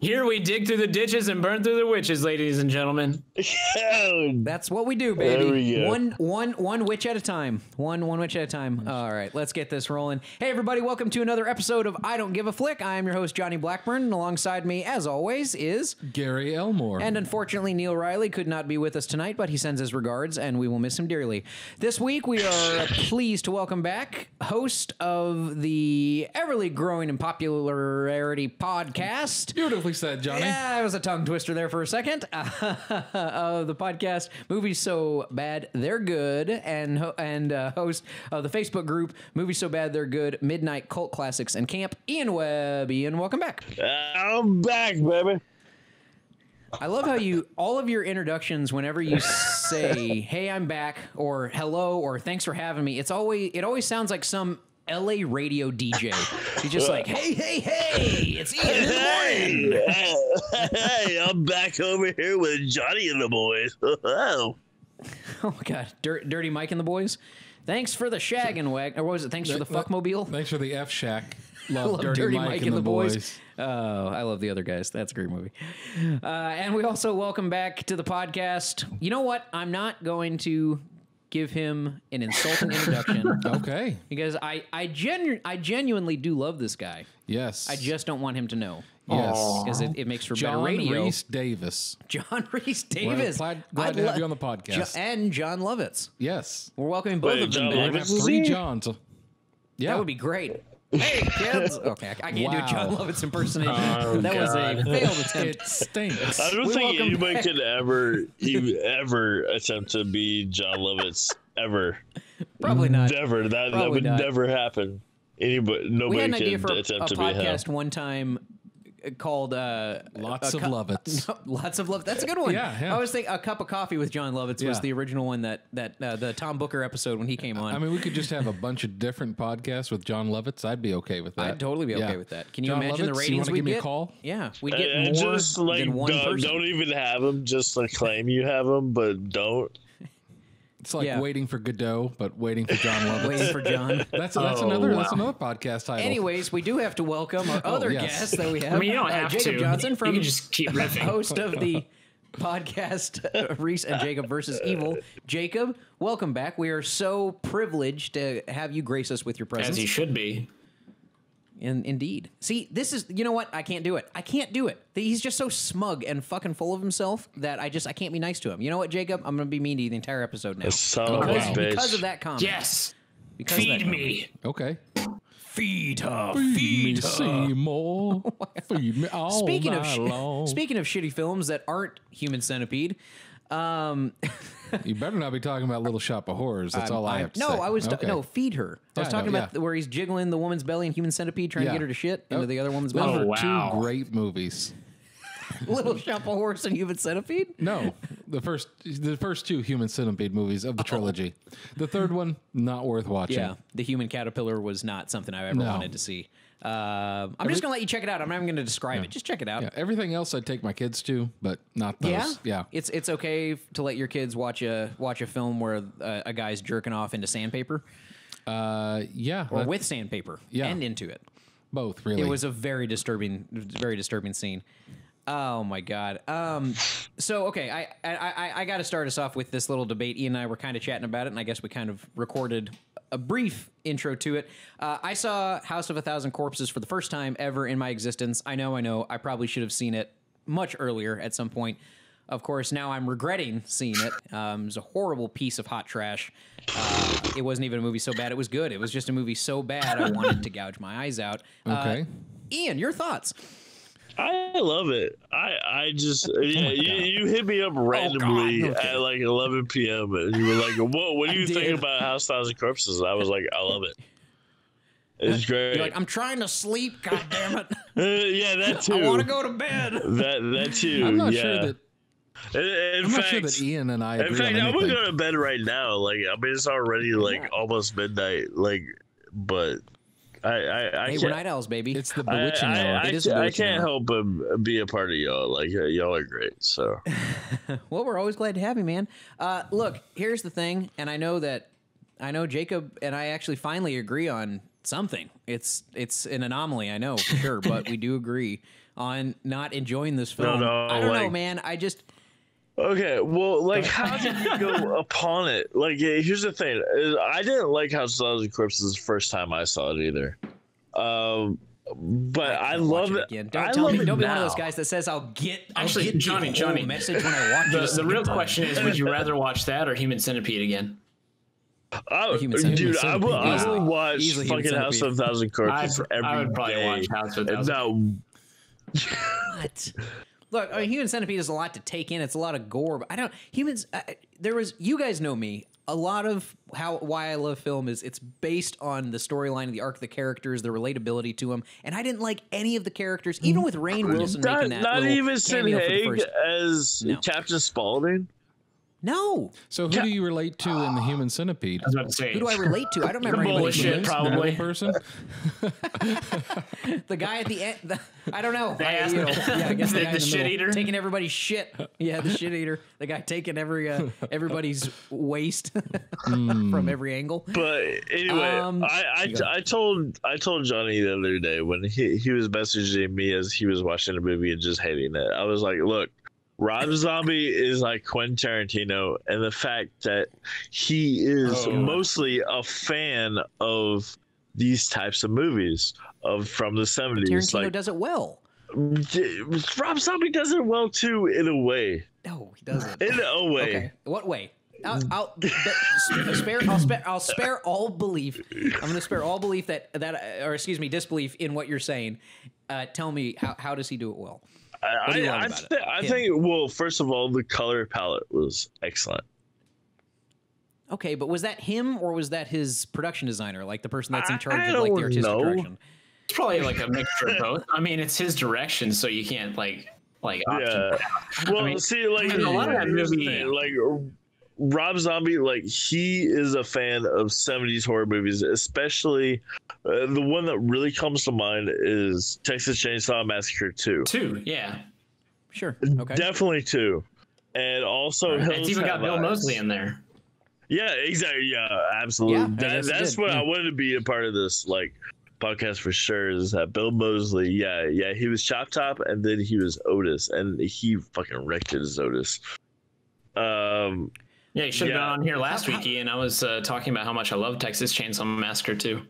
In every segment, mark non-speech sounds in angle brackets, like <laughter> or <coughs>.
Here we dig through the ditches and burn through the witches, ladies and gentlemen. <laughs> That's what we do, There baby. we go. One, one, one witch at a time. One, one witch at a time. All right, let's get this rolling. Hey, everybody, welcome to another episode of I Don't Give a Flick. I am your host, Johnny Blackburn, and alongside me, as always, is. Gary Elmore. And unfortunately, Neil Riley could not be with us tonight, but he sends his regards, and we will miss him dearly. This week, we are <laughs> pleased to welcome back host of the everly growing in popularity podcast. Beautifully said, Johnny. Yeah, it was a tongue twister there for a second. <laughs> Uh, the podcast "Movies So Bad They're Good" and and uh, host of the Facebook group "Movies So Bad They're Good" Midnight Cult Classics and Camp. Ian Webb. Ian, welcome back. I'm back, baby. I love how you all of your introductions. Whenever you say "Hey, I'm back" or "Hello" or "Thanks for having me," it's always it always sounds like some LA radio DJ. You're just like, "Hey, hey, hey, it's Ian in the morning." Hey, hey, I'm back over here with Johnny and the boys. <laughs> Oh, Oh my god, Dirt, Dirty Mike and the boys. Thanks for the shag and wag, or what was it? Thanks for the fuckmobile. Thanks for the F Shack. <laughs> Love, Love Dirty, Mike, and the boys. Oh, I love the other guys. That's a great movie. Uh, and we also welcome back to the podcast. You know what? I'm not going to give him an insulting <laughs> introduction Okay. because I I genu- I genuinely do love this guy. Yes. I just don't want him to know. Yes. Because it, it makes for John better radio. Rhys Davis. John <laughs> Rhys Davis. glad- glad I'd to have lo- you on the podcast. Jo- and Jon Lovitz. Yes. We're welcoming both Wait, of them John back. Lovitz? Three? Johns. Yeah. That would be great. Hey kids! <laughs> Okay, I I can't do a John Wow. Lovitz impersonation. Oh, <laughs> that was a failed <laughs> attempt. It stinks. I don't We think welcome anybody back- could ever, even, ever attempt to be Jon Lovitz ever. Probably not. Never. That that would not. never happen. Anybody, We nobody had an idea could for a, a attempt to be him. podcast one time called uh, Lots of cu- Lovitz. <laughs> Lots of love. That's a good one. Yeah, yeah. I was thinking a cup of coffee with Jon Lovitz was Yeah. the original one that that uh, the Tom Booker episode when he came on. I mean, we could just have a bunch of different podcasts with Jon Lovitz. I'd be okay with that. I'd totally be okay Yeah. with that. Can you John imagine the Lovitz, you ratings wanna we give me get? a call? Yeah, we get And more just like than one don't, person. don't even have him. Just like claim you have him, but don't. It's like Yeah. waiting for Godot, but waiting for Jon Lovitz. Waiting for John. <laughs> That's that's Oh, another that's wow. another podcast title. Anyways, we do have to welcome our other yes. guest that we have. I mean, you don't uh, have Jacob to. Johnson you from can just keep riffing. <laughs> host of the podcast uh, Rhys and Jacob versus Evil. Jacob, welcome back. We are so privileged to have you grace us with your presence. As you should be. In, indeed. See, this is you know what? I can't do it. I can't do it. He's just so smug and fucking full of himself that I just I can't be nice to him. You know what, Jacob? I'm gonna be mean to you the entire episode now. Son of a because, bitch. because of that comment. Yes. Because of that Feed comment. me. Okay. Feed her. Feed me Feed her. Seymour. <laughs> Feed me all Speaking of night sh- long. speaking of shitty films that aren't Human Centipede, um, <laughs> You better not be talking about Little Shop of Horrors. That's all I, I- have to no, say. I was Okay. no feed her. I was Yeah, talking no, about yeah. where he's jiggling the woman's belly in Human Centipede, trying Yeah. to get her to shit into Oh. the other woman's Those belly. Oh, wow. two great movies. <laughs> Little Shop of Horrors and Human Centipede. No, the first the first two Human Centipede movies of the oh. trilogy. The third one not worth watching. Yeah, the human caterpillar was not something I ever No. wanted to see. Uh, I'm just gonna let you check it out. I'm not even gonna describe it. Just check it out. Yeah, everything else I'd take my kids to, but not those. Yeah, yeah. It's it's okay f- to let your kids watch a watch a film where uh, a guy's jerking off into sandpaper Uh, yeah, or that- with sandpaper Yeah. and into it. both really. It was a very disturbing, very disturbing scene. Oh my god. Um. So okay, I I I, I got to start us off with this little debate. Ian and I were kind of chatting about it, and I guess we kind of recorded a brief intro to it. Uh, I saw House of a Thousand Corpses for the first time ever in my existence. I know, I know. I probably should have seen it much earlier at some point. Of course, now I'm regretting seeing it. Um, it was a horrible piece of hot trash. Uh, it wasn't even a movie so bad it was good. It was just a movie so bad I wanted to gouge my eyes out. Uh, Okay. Ian, your thoughts? I love it. I I just yeah, you, you hit me up randomly Oh, Okay. at like 11 p.m. and you were like, "Whoa, what do you think about House Thousand Corpses?" I was like, "I love it. It's great." You're like, I'm trying to sleep. God damn it! Uh, <laughs> <laughs> yeah, that too. I want to go to bed. That that <laughs> too. I'm not yeah. sure that In, in I'm fact, not sure that Ian and I in fact, I'm gonna go to bed right now. Like, I mean, it's already like almost midnight. Like, but I I, I Hey, we're night owls, baby. It's the I, bewitching I, hour. I, It is a I bewitching can't hour. help but be a part of y'all. Like uh, y'all are great. So <laughs> well, we're always glad to have you, man. Uh, look, here's the thing, and I know that I know Jacob and I actually finally agree on something. It's it's an anomaly, I know for sure, but we do agree on not enjoying this <laughs> film. no, I don't know, man. I just Okay, well, like, how did you go <laughs> upon it? Like, here's the thing: I didn't like House of Thousand Corpses the first time I saw it either. Um, but I, can't love it it. again. Don't I tell love me. it Don't be one of those guys that says I'll get. I'll Actually, get Johnny, the Johnny, message when I watch it. The, the real time. question is, would you <laughs> rather watch that or Human Centipede again? I, Human Centipede. dude, I will, I Easily. will watch Easily fucking House Centipede. of Thousand I, Corpses every I would probably day. watch House of a Thousand. that- <laughs> What? Look, I mean, Human Centipede is a lot to take in. It's a lot of gore, but I don't. Humans. Uh, there was. You guys know me. A lot of how why I love film is it's based on the storyline, the arc of the characters, the relatability to them, and I didn't like any of the characters, even with Rainn Wilson not making that not even Sid cameo for the Haig as No. Captain Spaulding. No, So who do you relate to in the Human Centipede? I was about to say. who do I relate to? I don't remember anybody. bullshit, names. probably. The person? <laughs> The guy at the end. The, I don't know. I, ass- you know, yeah, I guess <laughs> the, The- guy the the shit middle, eater? taking everybody's shit. Yeah, the shit eater. The guy taking every uh, everybody's waste <laughs> from every angle. But anyway, Um, I, I. I told I told Johnny the other day when he, he was messaging me as he was watching the movie and just hating it. I was like, look, Rob Zombie is like Quentin Tarantino, and the fact that he is Oh. mostly a fan of these types of movies of from the seventies. Tarantino Like does it well. Rob Zombie does it well too, in a way. No, he doesn't. In a way. Okay, what way? I'll, I'll spare. I'll spare. I'll spare all belief. I'm going to spare all belief that that, or excuse me, disbelief in what you're saying. Uh, tell me how how does he do it well? I, I, like I, about I think. Well, first of all, the color palette was excellent. Okay, but was that him or was that his production designer, like the person that's in charge I of like the artistic know. direction? It's probably like a mixture of both. I mean, it's his direction, so you can't like like option. Yeah. Well, mean- see, like, a lot of that movie- thing, like Rob Zombie, like he is a fan of '70s horror movies, especially uh, the one that really comes to mind is Texas Chainsaw Massacre 2. Two, yeah. Sure. Okay. Definitely two, and also It's Hills even got Bill Eyes. Mosley in there. Yeah, exactly. Yeah, absolutely. Yeah, That- that's what yeah. I wanted to be a part of this like podcast for sure. Is that Bill Moseley? Yeah, yeah. He was Chop Top, and then he was Otis, and he fucking wrecked his Otis. Um, Yeah, you should have Yeah. been on here last week, Ian. I was uh, talking about how much I love Texas Chainsaw Massacre too.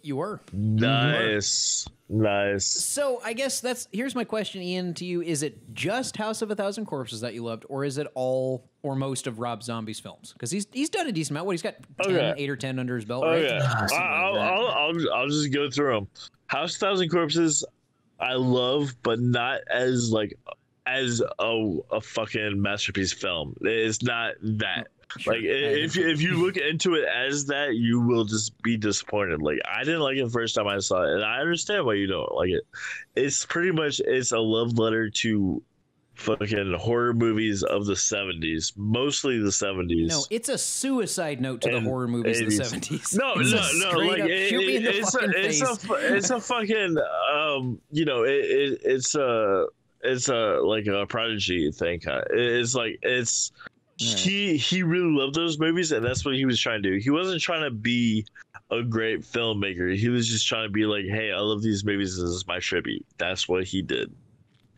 You were. nice, nice. So I guess that's here's my question, Ian, to you: Is it just House of a Thousand Corpses that you loved, or is it all or most of Rob Zombie's films? Because he's he's done a decent amount. What he's got 10, Okay. eight or ten under his belt, Oh right? yeah, I'll, like. I'll, I'll, I'll just go through them. House of a Thousand Corpses, I love, but not as like as a, a fucking masterpiece film. It's not that. Sure. Like if you, if you look into it as that, you will just be disappointed. Like I didn't like it the first time I saw it, and I understand why you don't like it. It's pretty much it's a love letter to fucking horror movies of the seventies, mostly the seventies. No, it's a suicide note to the horror movies of the seventies. No, no, no. Like it, me in the it's, a, it's a it's a fucking um. You know, it, it it's a it's a like a prodigy thing. It's like it's he he really loved those movies, and that's what he was trying to do. He wasn't trying to be a great filmmaker. He was just trying to be like, hey, I love these movies. This is my tribute. That's what he did,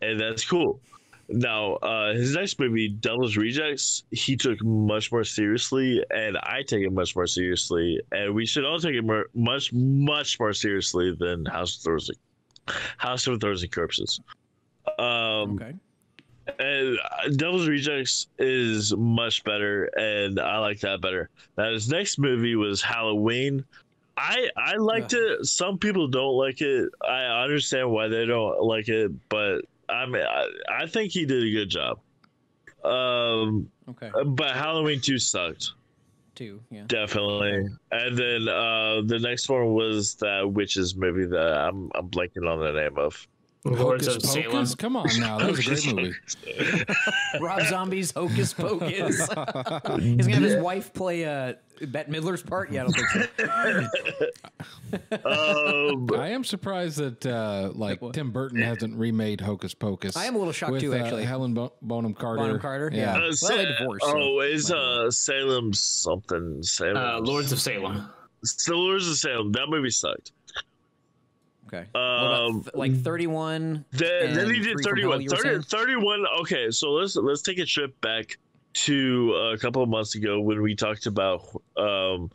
and that's cool. Now, uh, his next movie, Devil's Rejects, he took much more seriously, and I take it much more seriously, and we should all take it more, much, much more seriously than House of Thrones, House of Thrones and Corpses. Um, Okay. and uh, Devil's Rejects is much better, and I like that better. Now his next movie was Halloween. I I liked it. Some people don't like it. I understand why they don't like it, but I mean, I, I think he did a good job. Um, Okay. but Halloween two sucked Two. Yeah. definitely. And then uh, the next one was that witches movie that I'm I'm blanking on the name of. Lords Hocus of Salem. Pocus? Come on now, that was a great movie. <laughs> Rob Zombie's Hocus Pocus. <laughs> He's gonna have his wife play uh, Bette Midler's part. Yeah, I don't think so. Um, I am surprised that uh, like Tim Burton hasn't remade Hocus Pocus. I am a little shocked with, too, uh, actually. Helen Bo- Bonham Carter. Bonham Carter, yeah. Uh, Well, Sa- they divorced, oh, it's might uh Salem something. Salem. Uh, Lords of Salem. Still Lords of Salem. That movie sucked. Okay. Um, th- like 31. Then, then he did 31. Hell, 30, 31. Okay, so let's let's take a trip back to a couple of months ago when we talked about um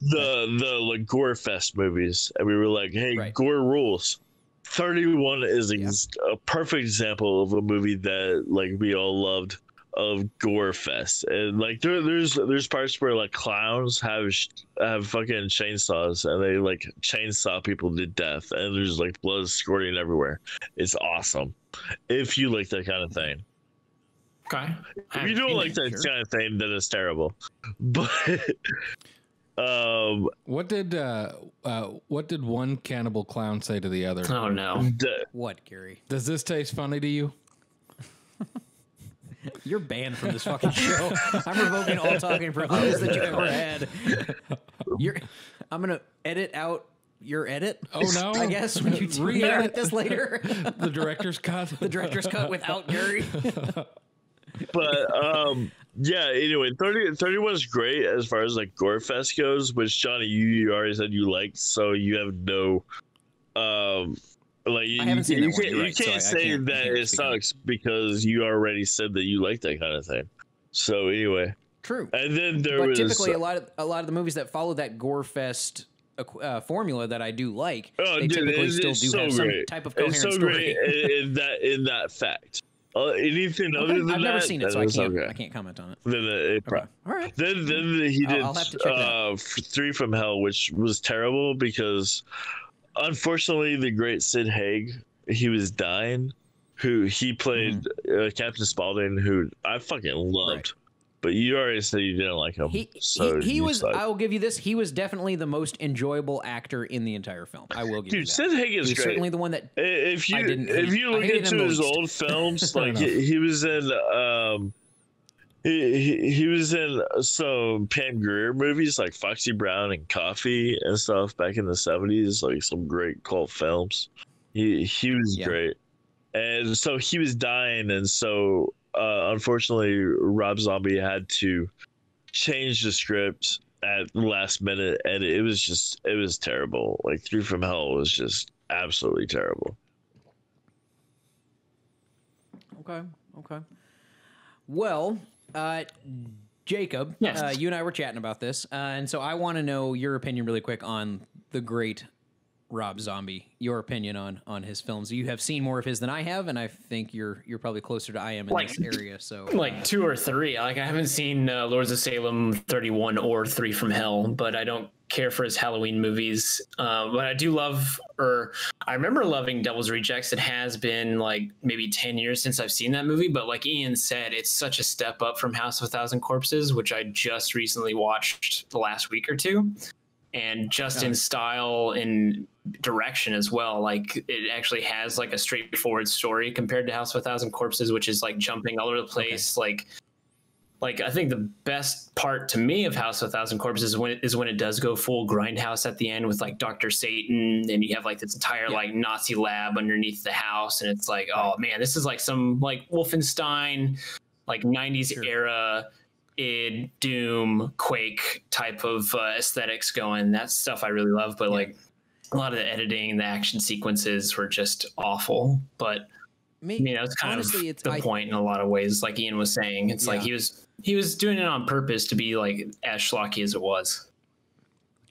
the the like gore fest movies and we were like hey Right. gore rules 31 is ex- a perfect example of a movie that like we all loved of gore fest and like there, there's there's parts where like clowns have sh- have fucking chainsaws and they like chainsaw people to death and there's like blood squirting everywhere it's awesome if you like that kind of thing Okay. if you don't like that sure. kind of thing then it's terrible <laughs> but um What did uh, uh, what did one cannibal clown say to the other? Oh no. the, What, Gary? Does this taste funny to you? You're banned from this fucking show. I'm revoking all talking privileges that you ever had. You're. I'm gonna edit out your edit. Oh no! I guess when you Re-edit. re-edit this later, the director's cut. the director's cut without Gary. but um yeah anyway 30 31 is great as far as like gore fest goes which johnny you, you already said you liked so you have no um like you, I haven't seen you that can't, right, can't say can't- that can't it on it. sucks because you already said that you like that kind of thing so anyway True. and then there but was typically, a lot of a lot of the movies that follow that gore fest uh, formula that I do like, Oh, they dude, typically it's, still it's do so have some type of coherent it's so story. great in, in that in that fact. Uh, anything Okay, other than I've never seen it, so I can't. okay. I can't comment on it. Then it, it Okay. All right. then then he did I'll have to check that uh, three from hell, which was terrible because unfortunately the great Sid Haig he was dying, who he played Mm-hmm. uh, Captain Spaulding, who I fucking loved. But you already said you didn't like him. He so he, he was. suck. I will give you this. He was definitely the most enjoyable actor in the entire film. I will give you Dude, that. Sid Haig he is was great. certainly the one that. If you I didn't if you look into his least. old <laughs> films, like he, he was in um he, he he was in some Pam Grier movies like Foxy Brown and Coffy and stuff back in the seventies, like some great cult films. He he was Yeah. great, and so he was dying, and so uh, unfortunately Rob Zombie had to change the script at the last minute, and it was just it was terrible. Like Three from Hell was just absolutely terrible. Okay. Okay. Well, uh, Jacob, Yes. uh, you and I were chatting about this, uh, and so I want to know your opinion really quick on the great Rob Zombie. Your opinion on on his films. You have seen more of his than I have, and I think you're you're probably closer to I am in Like- this area. So <laughs> like two or three. Like I haven't seen uh, Lords of Salem 31 or Three from Hell, but I don't care for his Halloween movies. Uh, but I do love, or I remember loving Devil's Rejects. It has been like maybe 10 years since I've seen that movie, but like Ian said, it's such a step up from House of a Thousand Corpses, which I just recently watched the last week or two. And just in style and direction as well. Like it actually has like a straightforward story compared to House of a Thousand Corpses, which is like jumping all over the place. Like, like I think the best part to me of House of a Thousand Corpses is when it, is when it does go full grindhouse at the end with like Doctor Satan, and you have like this entire like Nazi lab underneath the house, and it's like, oh man, this is like some like Wolfenstein, like '90s Sure. era id doom quake type of uh, aesthetics going. That stuff i really love but like a lot of the editing the action sequences were just awful. But me, you know it's kind honestly, of it's the I, point in a lot of ways like ian was saying. It's like he was he was doing it on purpose to be like as schlocky as it was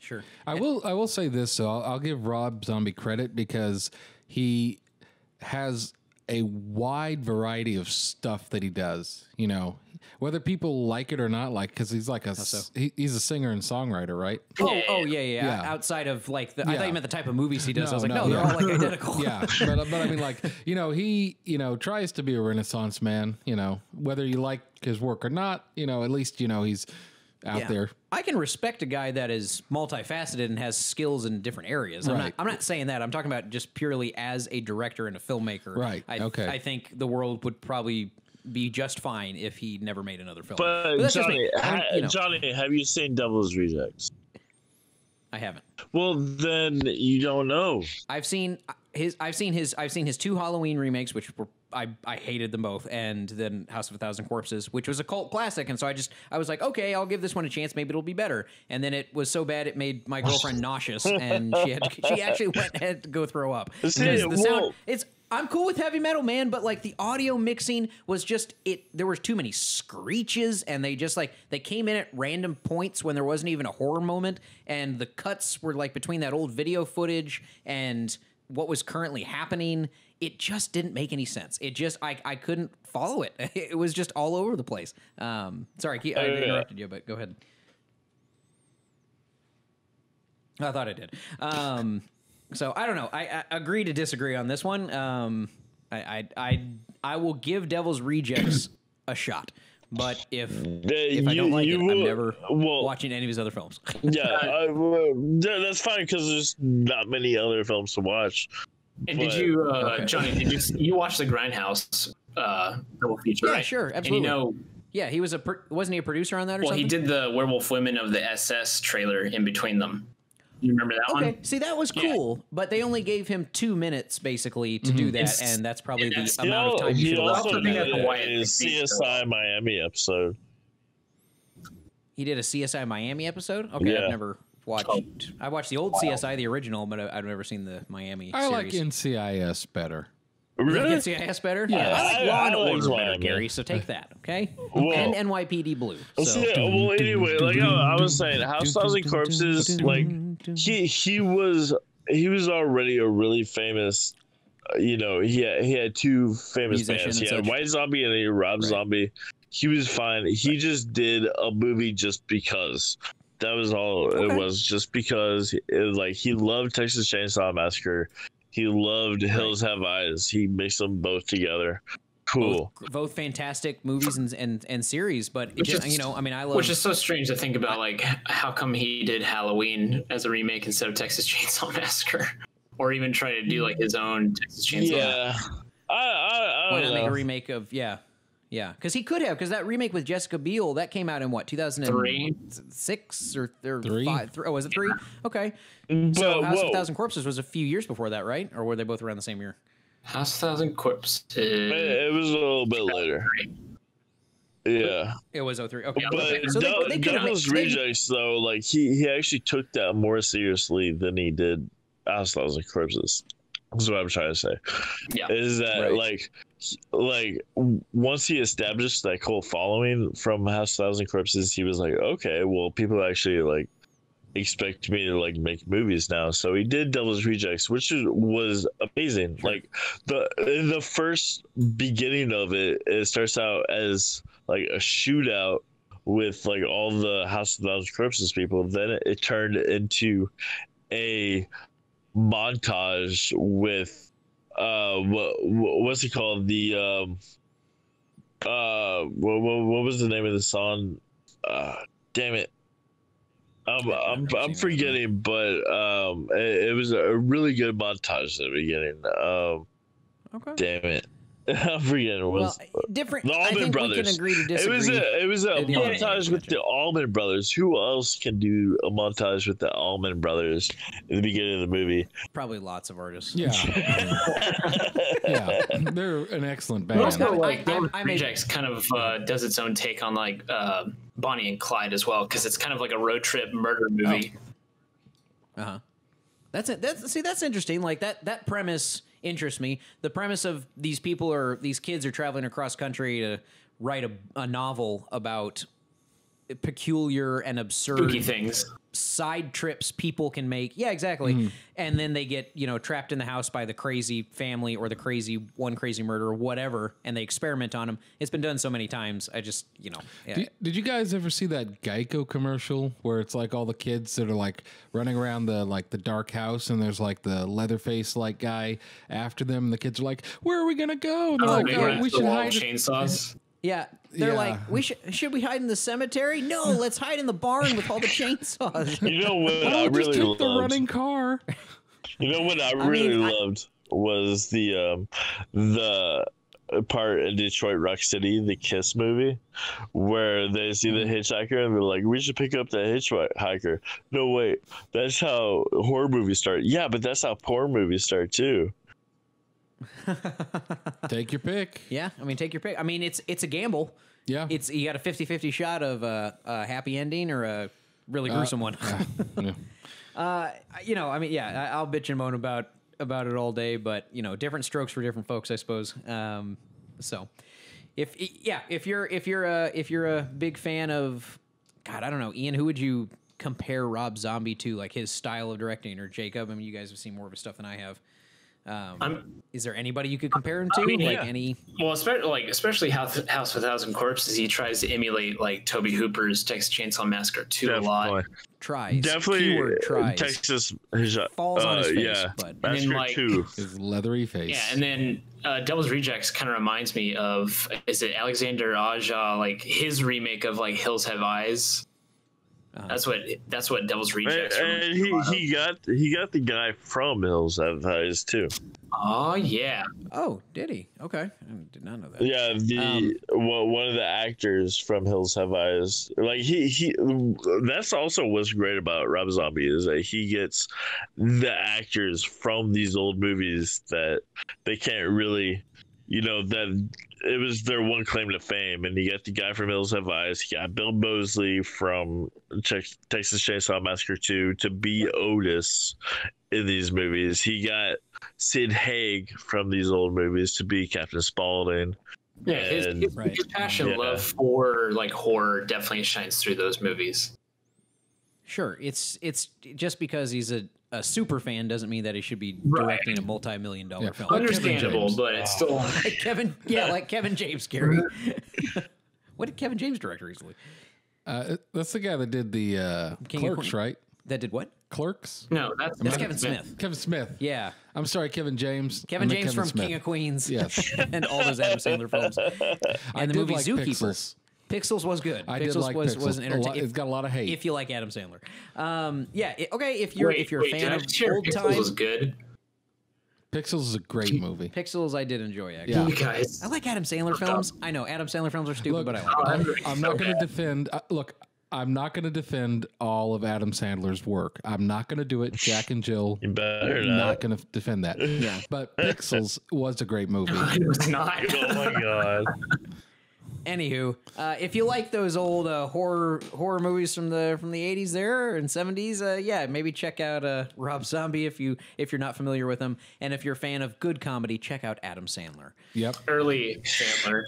sure. I will. I will say this. So I'll, I'll give Rob Zombie credit because he has a wide variety of stuff that he does. You know, whether people like it or not, like because he's like a s- he, he's a singer and songwriter, right? Oh, oh yeah, yeah, Yeah. Outside of like the, I thought you meant the type of movies he does. I was like, No, no, no, they're yeah. all like <laughs> identical. yeah, but uh, but I mean, like you know, he you know tries to be a Renaissance man. You know, whether you like his work or not, you know, at least you know he's out Yeah. there. I can respect a guy that is multifaceted and has skills in different areas. I'm not I'm not saying that. I'm talking about just purely as a director and a filmmaker. Right, I, okay. I think the world would probably be just fine if he never made another film. But, just Johnny, ha- you know, Johnny, have you seen Devil's Rejects? I haven't. Well, then you don't know. I've seen his I've seen his I've seen his two Halloween remakes, which were I I hated them both, and then House of a Thousand Corpses, which was a cult classic, and so I just I was like, okay, I'll give this one a chance, maybe it'll be better. And then it was so bad it made my girlfriend nauseous, and she had to, she actually <laughs> went had to go throw up. See, the sound well- it's I'm cool with heavy metal, man, but like the audio mixing was just it. There was too many screeches, and they just like they came in at random points when there wasn't even a horror moment, and the cuts were like between that old video footage and what was currently happening. It just didn't make any sense. It just I I couldn't follow it. <laughs> It was just all over the place. Um, sorry, I interrupted you, but go ahead. I thought I did. Um, so I don't know. I, I agree to disagree on this one. Um, I, I I I will give Devil's Rejects a shot, but if if I don't like it, I'm never well, watching any of his other films. yeah, I, well, that's fine because there's not many other films to watch. And did you, uh, Okay. Johnny? Did you you watch the Grindhouse uh, double feature? Yeah, right? sure, And you know, yeah, he was a pro- wasn't he a producer on that or well, he did the Werewolf Women of the SS trailer in between them. You remember that Okay, one? see that was Yeah. cool, but they only gave him two minutes basically to do mm-hmm. that, It's- and that's probably and the that's- amount of time you he should have left also him. think did that's a a, Wyatt CSI Miami episode. He did a CSI Miami episode. Okay, Yeah. I've never watched. I watched the old CSI, the original, but I- I've never seen the Miami. I like series. NCIS better. You like Really? NCIS better? Yeah. I like I- Law and Order better, Gary. So take that, okay? Well- and NYPD Blue. So So, yeah, well, anyway, like I, I was saying, House Thousand Corpses, like he he was he was already a really famous. uh, You know, he had, he had two famous Musician bands. He had. White Zombie and he had Rob Right. Zombie. He was fine. He just did a movie just because. That was all Okay. it was. Just because it like he loved Texas Chainsaw Massacre. He loved Hills Have Eyes. He mixed them both together. Cool. both, both fantastic movies and and, and series, but Which just, is- you know, I mean, I love. Which is so strange to think about. Like, how come he did Halloween as a remake instead of Texas Chainsaw <laughs> Massacre, or even try to do like his own Texas Chainsaw? Yeah. I I, I why don't not make a remake of yeah, yeah? Because he could have because that remake with Jessica Biel that came out in what 2006 or, or Three. Five, three, oh, was it three? Okay. But, So House of whoa. a Thousand Corpses was a few years before that, right? Or were they both around the same year? House of Thousand Corpses. It, it was a little bit later. Yeah, It was 03. Okay. but okay. So they, they could have Devil's made, they- though, like he he actually took that more seriously than he did House of Thousand Corpses. That's what I'm trying to say. Yeah. Is that Right. like like once he established that cult following from House of Thousand Corpses, he was like, okay, well, people actually like expect me to like make movies now. So he did Devil's Rejects, which was amazing. Like the the first beginning of it, it starts out as like a shootout with like all the House of Thousand Corpses people. Then it, it turned into a montage with uh what what's it called? The um uh what, what, what was the name of the song? Uh damn it. Um, I'm I'm forgetting, but um, it, it was a really good montage at the beginning. Um, Okay. damn it, <laughs> I'm forgetting. What Well, was, different. The I Allman think we Brothers. can agree to it was a it was a Yeah, the Allman montage with the Allman Brothers. Who else can do a montage with the Allman Brothers in the beginning of the movie? Probably lots of artists. Yeah, <laughs> <laughs> yeah, they're an excellent band. Also, like I- Devil's I made- Rejects kind of uh, does its own take on like uh, Bonnie and Clyde as well, because it's kind of like a road trip murder movie. Uh huh. That's it. That's see. That's interesting. Like that. That premise interests me. The premise of these people are these kids are traveling across country to write a, a novel about peculiar and absurd Spooky things. side trips people can make. Yeah, exactly. Hmm. And then they get, you know, trapped in the house by the crazy family or the crazy one crazy murder or whatever, and they experiment on them. It's been done so many times. I just, you know, yeah. Did, did you guys ever see that Geico commercial where it's like all the kids that are like running around the like the dark house and there's like the Leatherface like guy after them and the kids are like, "Where are we gonna go?" And they're Oh, like, "Oh, we should wall hide." chainsaws. Yeah, they're Yeah. like, we should should we hide in the cemetery? No, <laughs> let's hide in the barn with all the chainsaws. You know what I just really take the loved? running car. You know what I I really mean, I- loved was the um the part in Detroit Rock City, the Kiss movie, where they see the Mm-hmm. hitchhiker and they're like, "We should pick up that hitchhiker." No, wait, that's how horror movies start. Yeah, but that's how porn movies start too. <laughs> Take your pick. Yeah, I mean, take your pick. I mean, it's it's a gamble. Yeah. It's you got a 50-50 shot of a, a happy ending or a really gruesome one. <laughs> Yeah. <laughs> Uh, you know, I mean, yeah, I- I'll bitch and moan about about it all day, but you know, different strokes for different folks, I suppose. Um, so, if yeah, if you're if you're a if you're a big fan of, God, I don't know, Ian, who would you compare Rob Zombie to, like his style of directing, or Jacob? I mean, you guys have seen more of his stuff than I have. Um, I'm is there anybody you could compare him to? mean, like yeah. any? well, especially like especially House, House of a Thousand Corpses. He tries to emulate like Tobe Hooper's Texas Chainsaw Massacre 2 a lot. Definitely, Tries. definitely. Keyword tries. Texas his, Falls on his uh, face, Yeah, but- And then, Massacre like- Two. His leathery face. Yeah, and then uh, Devil's Rejects kind of reminds me of is it Alexandre Aja like his remake of like Hills Have Eyes. Uh-huh. That's what that's what Devil's And, Rejects. and reminds me he, a lot of. he got he got the guy from Hills Have Eyes too. oh yeah, Oh, did he? Okay, I did not know that. Yeah, the Um, one one of the actors from Hills Have Eyes. Like he he. That's also what's great about Rob Zombie is that he gets the actors from these old movies that they can't really, you know, that it was their one claim to fame. And you got the guy from Hills Have Eyes. You got Bill Moseley from Texas Chainsaw Massacre Two to be Otis in these movies. He got Sid Haig from these old movies to be Captain Spaulding. yeah. His, And- his, Right. his passion, Yeah. love for like horror definitely shines through those movies. Sure, it's it's just because he's a, a super fan doesn't mean that he should be Right. directing a multi-million dollar Yeah. film. Understandable, James. but it's still <laughs> Like Kevin, yeah, like Kevin James, Gary. <laughs> what did Kevin James direct recently? Uh, that's the guy that did the uh, King Clerks, right? That did what? Clerks. no. That's That's Kevin Smith. Kevin Smith. Yeah, I'm sorry, Kevin James. Kevin I meant James from Smith. King of Queens. Yes. <laughs> and all those Adam Sandler films. I And the movie like Zookeeper. Pixels. Pixels was good. I Pixels did like was Pixels. was an A lot- entertaining. It's got a lot of hate. If you like Adam Sandler, um, yeah, it- okay. If you're if you're a fan of old Pixels time was good. Pixels is a great movie. Pixels, I did enjoy actually. Yeah. You guys, I like Adam Sandler films. I know Adam Sandler films are stupid, Look, but I like them. I'm, I'm not going to defend. Uh, look, I'm not going to defend all of Adam Sandler's work. I'm not going to do it. Jack and Jill. You better I'm not. not going to defend that. Yeah. But Pixels was a great movie. it was not. Oh my god. <laughs> Anywho, uh, if you like those old uh, horror horror movies from the from the 80s there and 70s, uh, yeah, maybe check out uh, Rob Zombie if you if you're not familiar with him, and if you're a fan of good comedy, check out Adam Sandler. Yep. Early Sandler.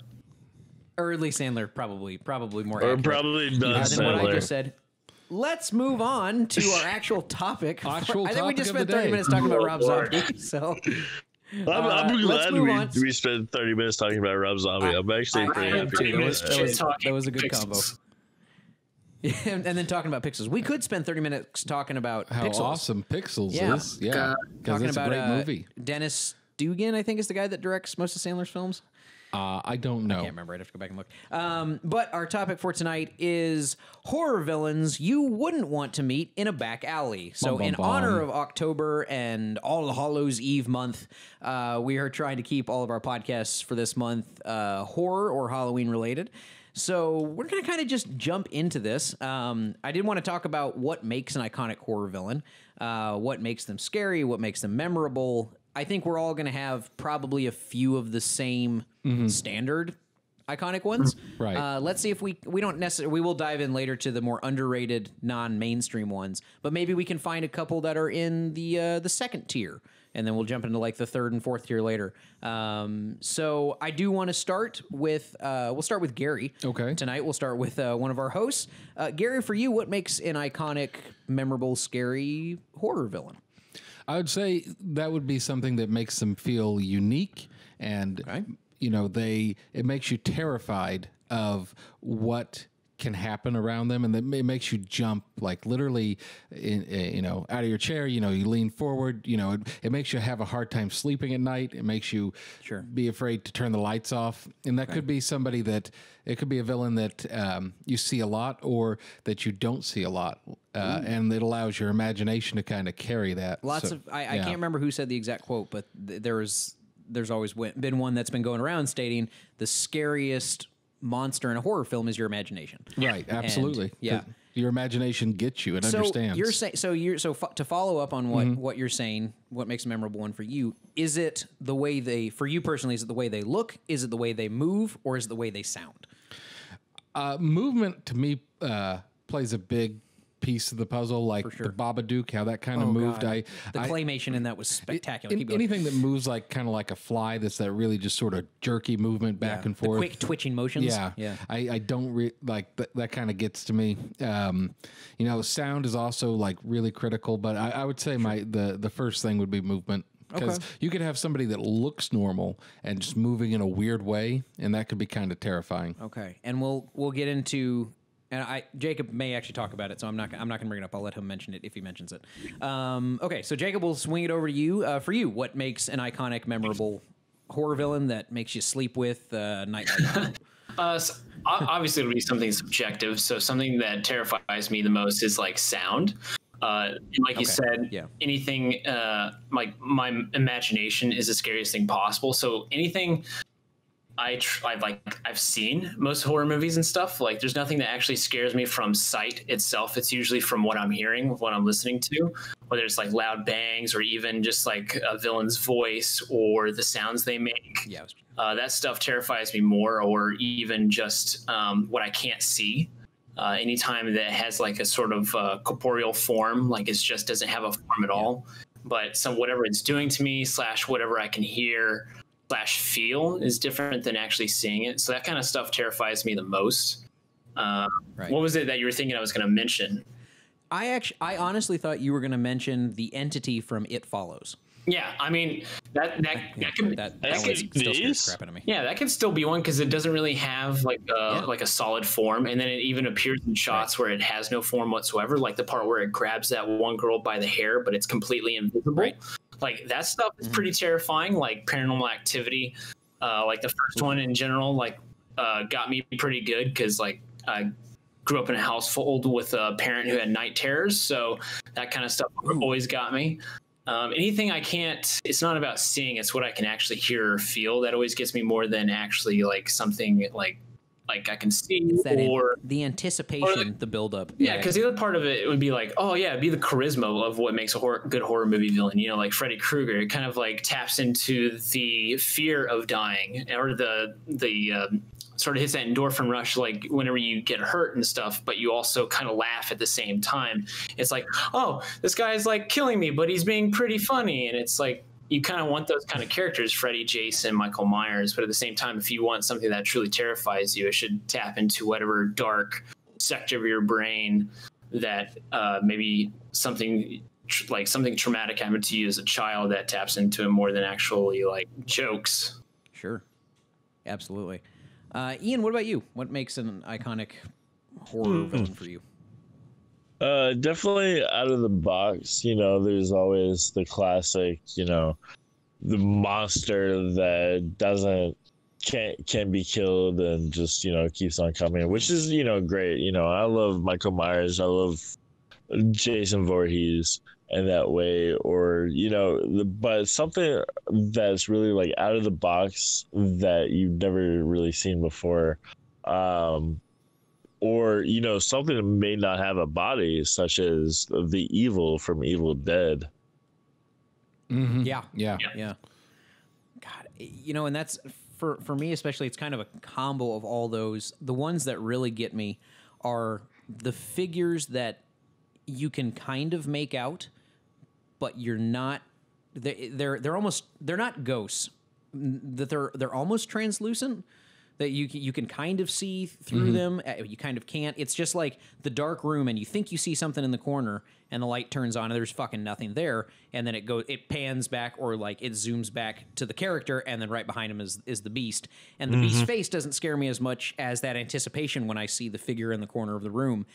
Early Sandler, probably probably more Or probably not than what I just said. Let's move on to our actual topic. Actual I think we just spent 30 minutes talking about Oh, Rob Zombie. <laughs> So I'm, Uh, I'm let's glad we, on. we spent 30 minutes talking about Rob Zombie. I- I'm actually I- pretty I happy. That was- that. that was- that was a good Pixels. combo. <laughs> and, and then talking about pixels. We could spend 30 minutes talking about How pixels. awesome Pixels Yeah. is. Yeah. Uh, Talking it's a great uh, movie. Dennis Dugan, I think, is the guy that directs most of Sandler's films. Uh, I don't know. I can't remember. I'd have to go back and look. Um, but our topic for tonight is horror villains you wouldn't want to meet in a back alley. So, Bum, bum, in bum. honor of October and All Hallows Eve month, uh, we are trying to keep all of our podcasts for this month uh, horror or Halloween related. So, we're going to kind of just jump into this. Um, I did want to talk about what makes an iconic horror villain, uh, what makes them scary, what makes them memorable. I think we're all going to have probably a few of the same standard iconic ones. Right. Uh, let's see if we we don't necessarily we will dive in later to the more underrated non-mainstream ones, but maybe we can find a couple that are in the uh, the second tier, and then we'll jump into like the third and fourth tier later. Um, so I do want to start with uh, we'll start with Gary. Okay. Tonight we'll start with uh, one of our hosts, uh, Gary. For you, what makes an iconic, memorable, scary horror villain? I would say that would be something that makes them feel unique and Okay. you know they it makes you terrified of what can happen around them and that it makes you jump like literally in, uh, you know out of your chair you know you lean forward you know it, it makes you have a hard time sleeping at night. It makes you Sure. be afraid to turn the lights off. And that could be somebody that it could be a villain that um, you see a lot or that you don't see a lot uh, and it allows your imagination to kind of carry that. Lots So, of I, I yeah. can't remember who said the exact quote, but th- there was there's always been one that's been going around stating the scariest monster in a horror film is your imagination. Right, And, absolutely. yeah. Your imagination gets you and So understands. you're saying so you're so fo- to follow up on what what you're saying, what makes a memorable one for you? Is it the way they for you personally? Is it the way they look? Is it the way they move? Or is it the way they sound? uh, movement to me uh, plays a big piece of the puzzle, like sure. the Babadook, how that kind of moved. I, The I claymation in that was spectacular. an- anything that moves like kind of like a fly, that's that really just sort of jerky movement back and the forth. quick twitching motions. Yeah, yeah. I, I don't re- like that. That kind of gets to me. Um, you know, sound is also like really critical, but I, I would say my the the first thing would be movement because Okay. you could have somebody that looks normal and just moving in a weird way, and that could be kind of terrifying. Okay, and we'll we'll get into. And I Jacob may actually talk about it, so I'm not I'm not going to bring it up. I'll let him mention it if he mentions it. Um, okay, so Jacob, we'll swing it over to you. Uh, for you, what makes an iconic, memorable horror villain that makes you sleep with uh, night? <laughs> Uh, so obviously, it'll be something subjective. So something that terrifies me the most is like sound. Uh, and like you said, yeah. anything uh, like my imagination is the scariest thing possible. So anything I tr- I've like I've seen most horror movies and stuff. Like there's nothing that actually scares me from sight itself. It's usually from what I'm hearing, what I'm listening to, whether it's like loud bangs or even just like a villain's voice or the sounds they make yeah, was- uh, that stuff terrifies me more, or even just um, what I can't see. Uh, anytime that has like a sort of uh, corporeal form, like it just doesn't have a form at all, but some whatever it's doing to me slash whatever I can hear slash feel is different than actually seeing it. So that kind of stuff terrifies me the most. Uh, Right. What was it that you were thinking I was going to mention? I actually I honestly thought you were going to mention the entity from It Follows. Yeah, I mean that that that could That, that That's one still scares the these? crap out of me. Yeah, that could still be one because it doesn't really have like a Yeah. like a solid form, and then it even appears in shots where it has no form whatsoever, like the part where it grabs that one girl by the hair, but it's completely invisible. Right. Like that stuff Mm-hmm. is pretty terrifying. Like Paranormal Activity, uh, like the first one in general, like uh, got me pretty good because like I grew up in a household with a parent who had night terrors, so that kind of stuff always got me. Um, anything I can't, it's not about seeing, it's what I can actually hear or feel. That always gets me more than actually like something like like I can see It's that or the anticipation, the buildup. yeah, because the other part of it would be like, oh yeah, it'd be the charisma of what makes a horror, good horror movie villain. You know, like Freddy Krueger, it kind of like taps into the fear of dying or the the um, sort of hits that endorphin rush, like whenever you get hurt and stuff. But you also kind of laugh at the same time. It's like, oh, this guy's like killing me, but he's being pretty funny, and it's like. You kind of want those kind of characters, Freddy, Jason, Michael Myers, but at the same time, if you want something that truly terrifies you, it should tap into whatever dark sector of your brain that uh, maybe something like something traumatic happened to you as a child that taps into it more than actually like jokes. Sure. Absolutely. Uh, Ian, what about you? What makes an iconic horror villain for you? Uh, definitely out of the box. You know, there's always the classic. You know, the monster that doesn't can't can be killed and just you know keeps on coming, which is you know great. You know, I love Michael Myers. I love Jason Voorhees in that way, or you know, the, but something that's really like out of the box that you've never really seen before. Um, or you know something that may not have a body such as the evil from evil dead Mhm. Yeah. Yeah. Yeah. God, you know, and that's for for me especially. It's kind of a combo of all those. The ones that really get me are the figures that you can kind of make out, but you're not. They, they're they're almost they're not ghosts. That they're they're almost translucent. That you can, you can kind of see through them. uh, You kind of can't. It's just like the dark room, and you think you see something in the corner, and the light turns on, and there's fucking nothing there. And then it goes, it pans back, or like it zooms back to the character, and then right behind him is is the beast. And the beast's face doesn't scare me as much as that anticipation when I see the figure in the corner of the room.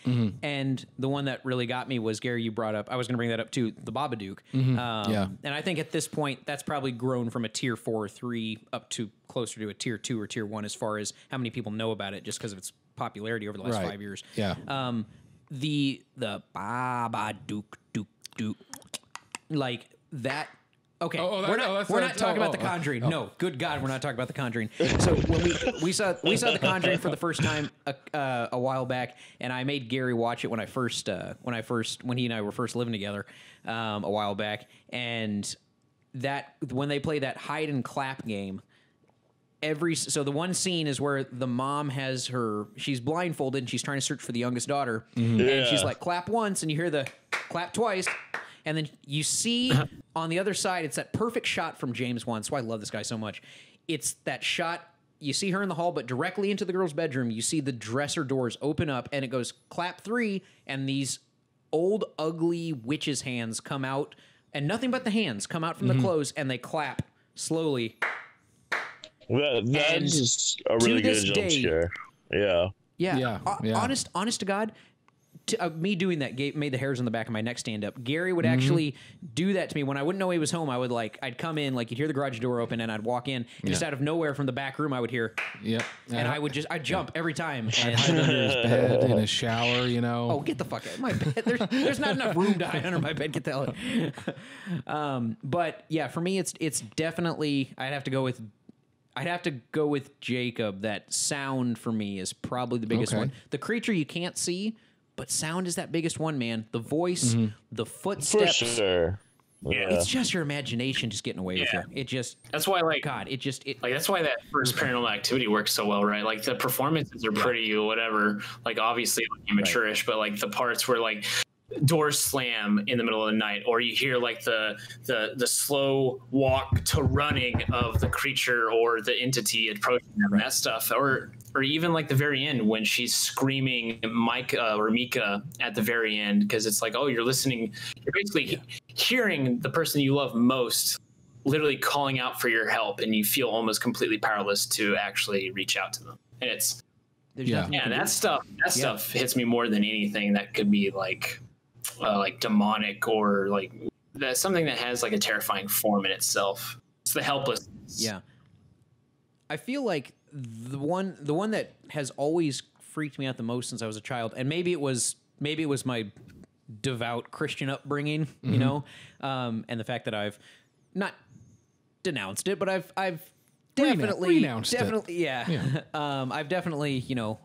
And the one that really got me was Gary. You brought up. I was going to bring that up too. The Babadook. Um, Yeah. and I think at this point, that's probably grown from a tier four or three up to closer to a tier two or tier one as far as how many people know about it just because of its popularity over the last Right. five years. Yeah. Um, the the ba ba Duke Duke Duke, like that Okay, Oh, oh, that- we're not, oh, that's- we're not talking oh, about the oh, Conjuring. oh. No, good God, we're not talking about the Conjuring. So when we we saw we saw the Conjuring for the first time a, uh, a while back, and I made Gary watch it when I first uh, when I first when he and I were first living together um, a while back, and that when they play that hide and clap game. Every so the one scene is where the mom has her she's blindfolded and she's trying to search for the youngest daughter and she's like clap once and you hear the clap twice and then you see <coughs> on the other side it's that perfect shot from James Wan. So I love this guy so much. It's that shot you see her in the hall, but directly into the girl's bedroom, you see the dresser doors open up and it goes clap three, and these old ugly witches' hands come out, and nothing but the hands come out from Mm-hmm. the clothes and they clap slowly. That, And that's a really good this jump day- scare. Yeah. Yeah, Yeah, ho- yeah. honest, honest to God, to, uh, me doing that gave, made the hairs on the back of my neck stand up. Gary would Mm-hmm. actually do that to me when I wouldn't know he was home. I would like, I'd come in, like you'd hear the garage door open, and I'd walk in, and just out of nowhere from the back room, I would hear, Yep. and I would just, I'd jump every time. And hide under his <laughs> bed in his shower. You know. Oh, get the fuck out of my bed. There's, there's not enough room to hide under my bed. Get the hell out. <laughs> um, but yeah, for me, it's it's definitely I'd have to go with I'd have to go with Jacob. That sound for me is probably the biggest Okay. one. The creature you can't see, but sound is that biggest one, man. The voice, mm-hmm. the For footsteps. sure. Yeah. It's just your imagination just getting away Yeah. with you. It just That's why, like, God, it just it like that's why that first paranormal activity works so well right like the performances are pretty whatever like obviously like, amateurish but like the parts where like doors slam in the middle of the night or you hear like the the the slow walk to running of the creature or the entity approaching them that stuff. Or or even like the very end when she's screaming Mike uh, or Micah at the very end because it's like oh you're listening you're basically hearing the person you love most literally calling out for your help and you feel almost completely powerless to actually reach out to them. And it's there's Yeah. yeah that stuff that stuff hits me more than anything that could be like uh, like demonic or like that's something that has like a terrifying form in itself it's the helpless. Yeah. I feel like the one the one that has always freaked me out the most since I was a child, and maybe it was maybe it was my devout Christian upbringing, you know, um, and the fact that I've not denounced it, but I've I've definitely renounced it. definitely yeah, <laughs> um, I've definitely you know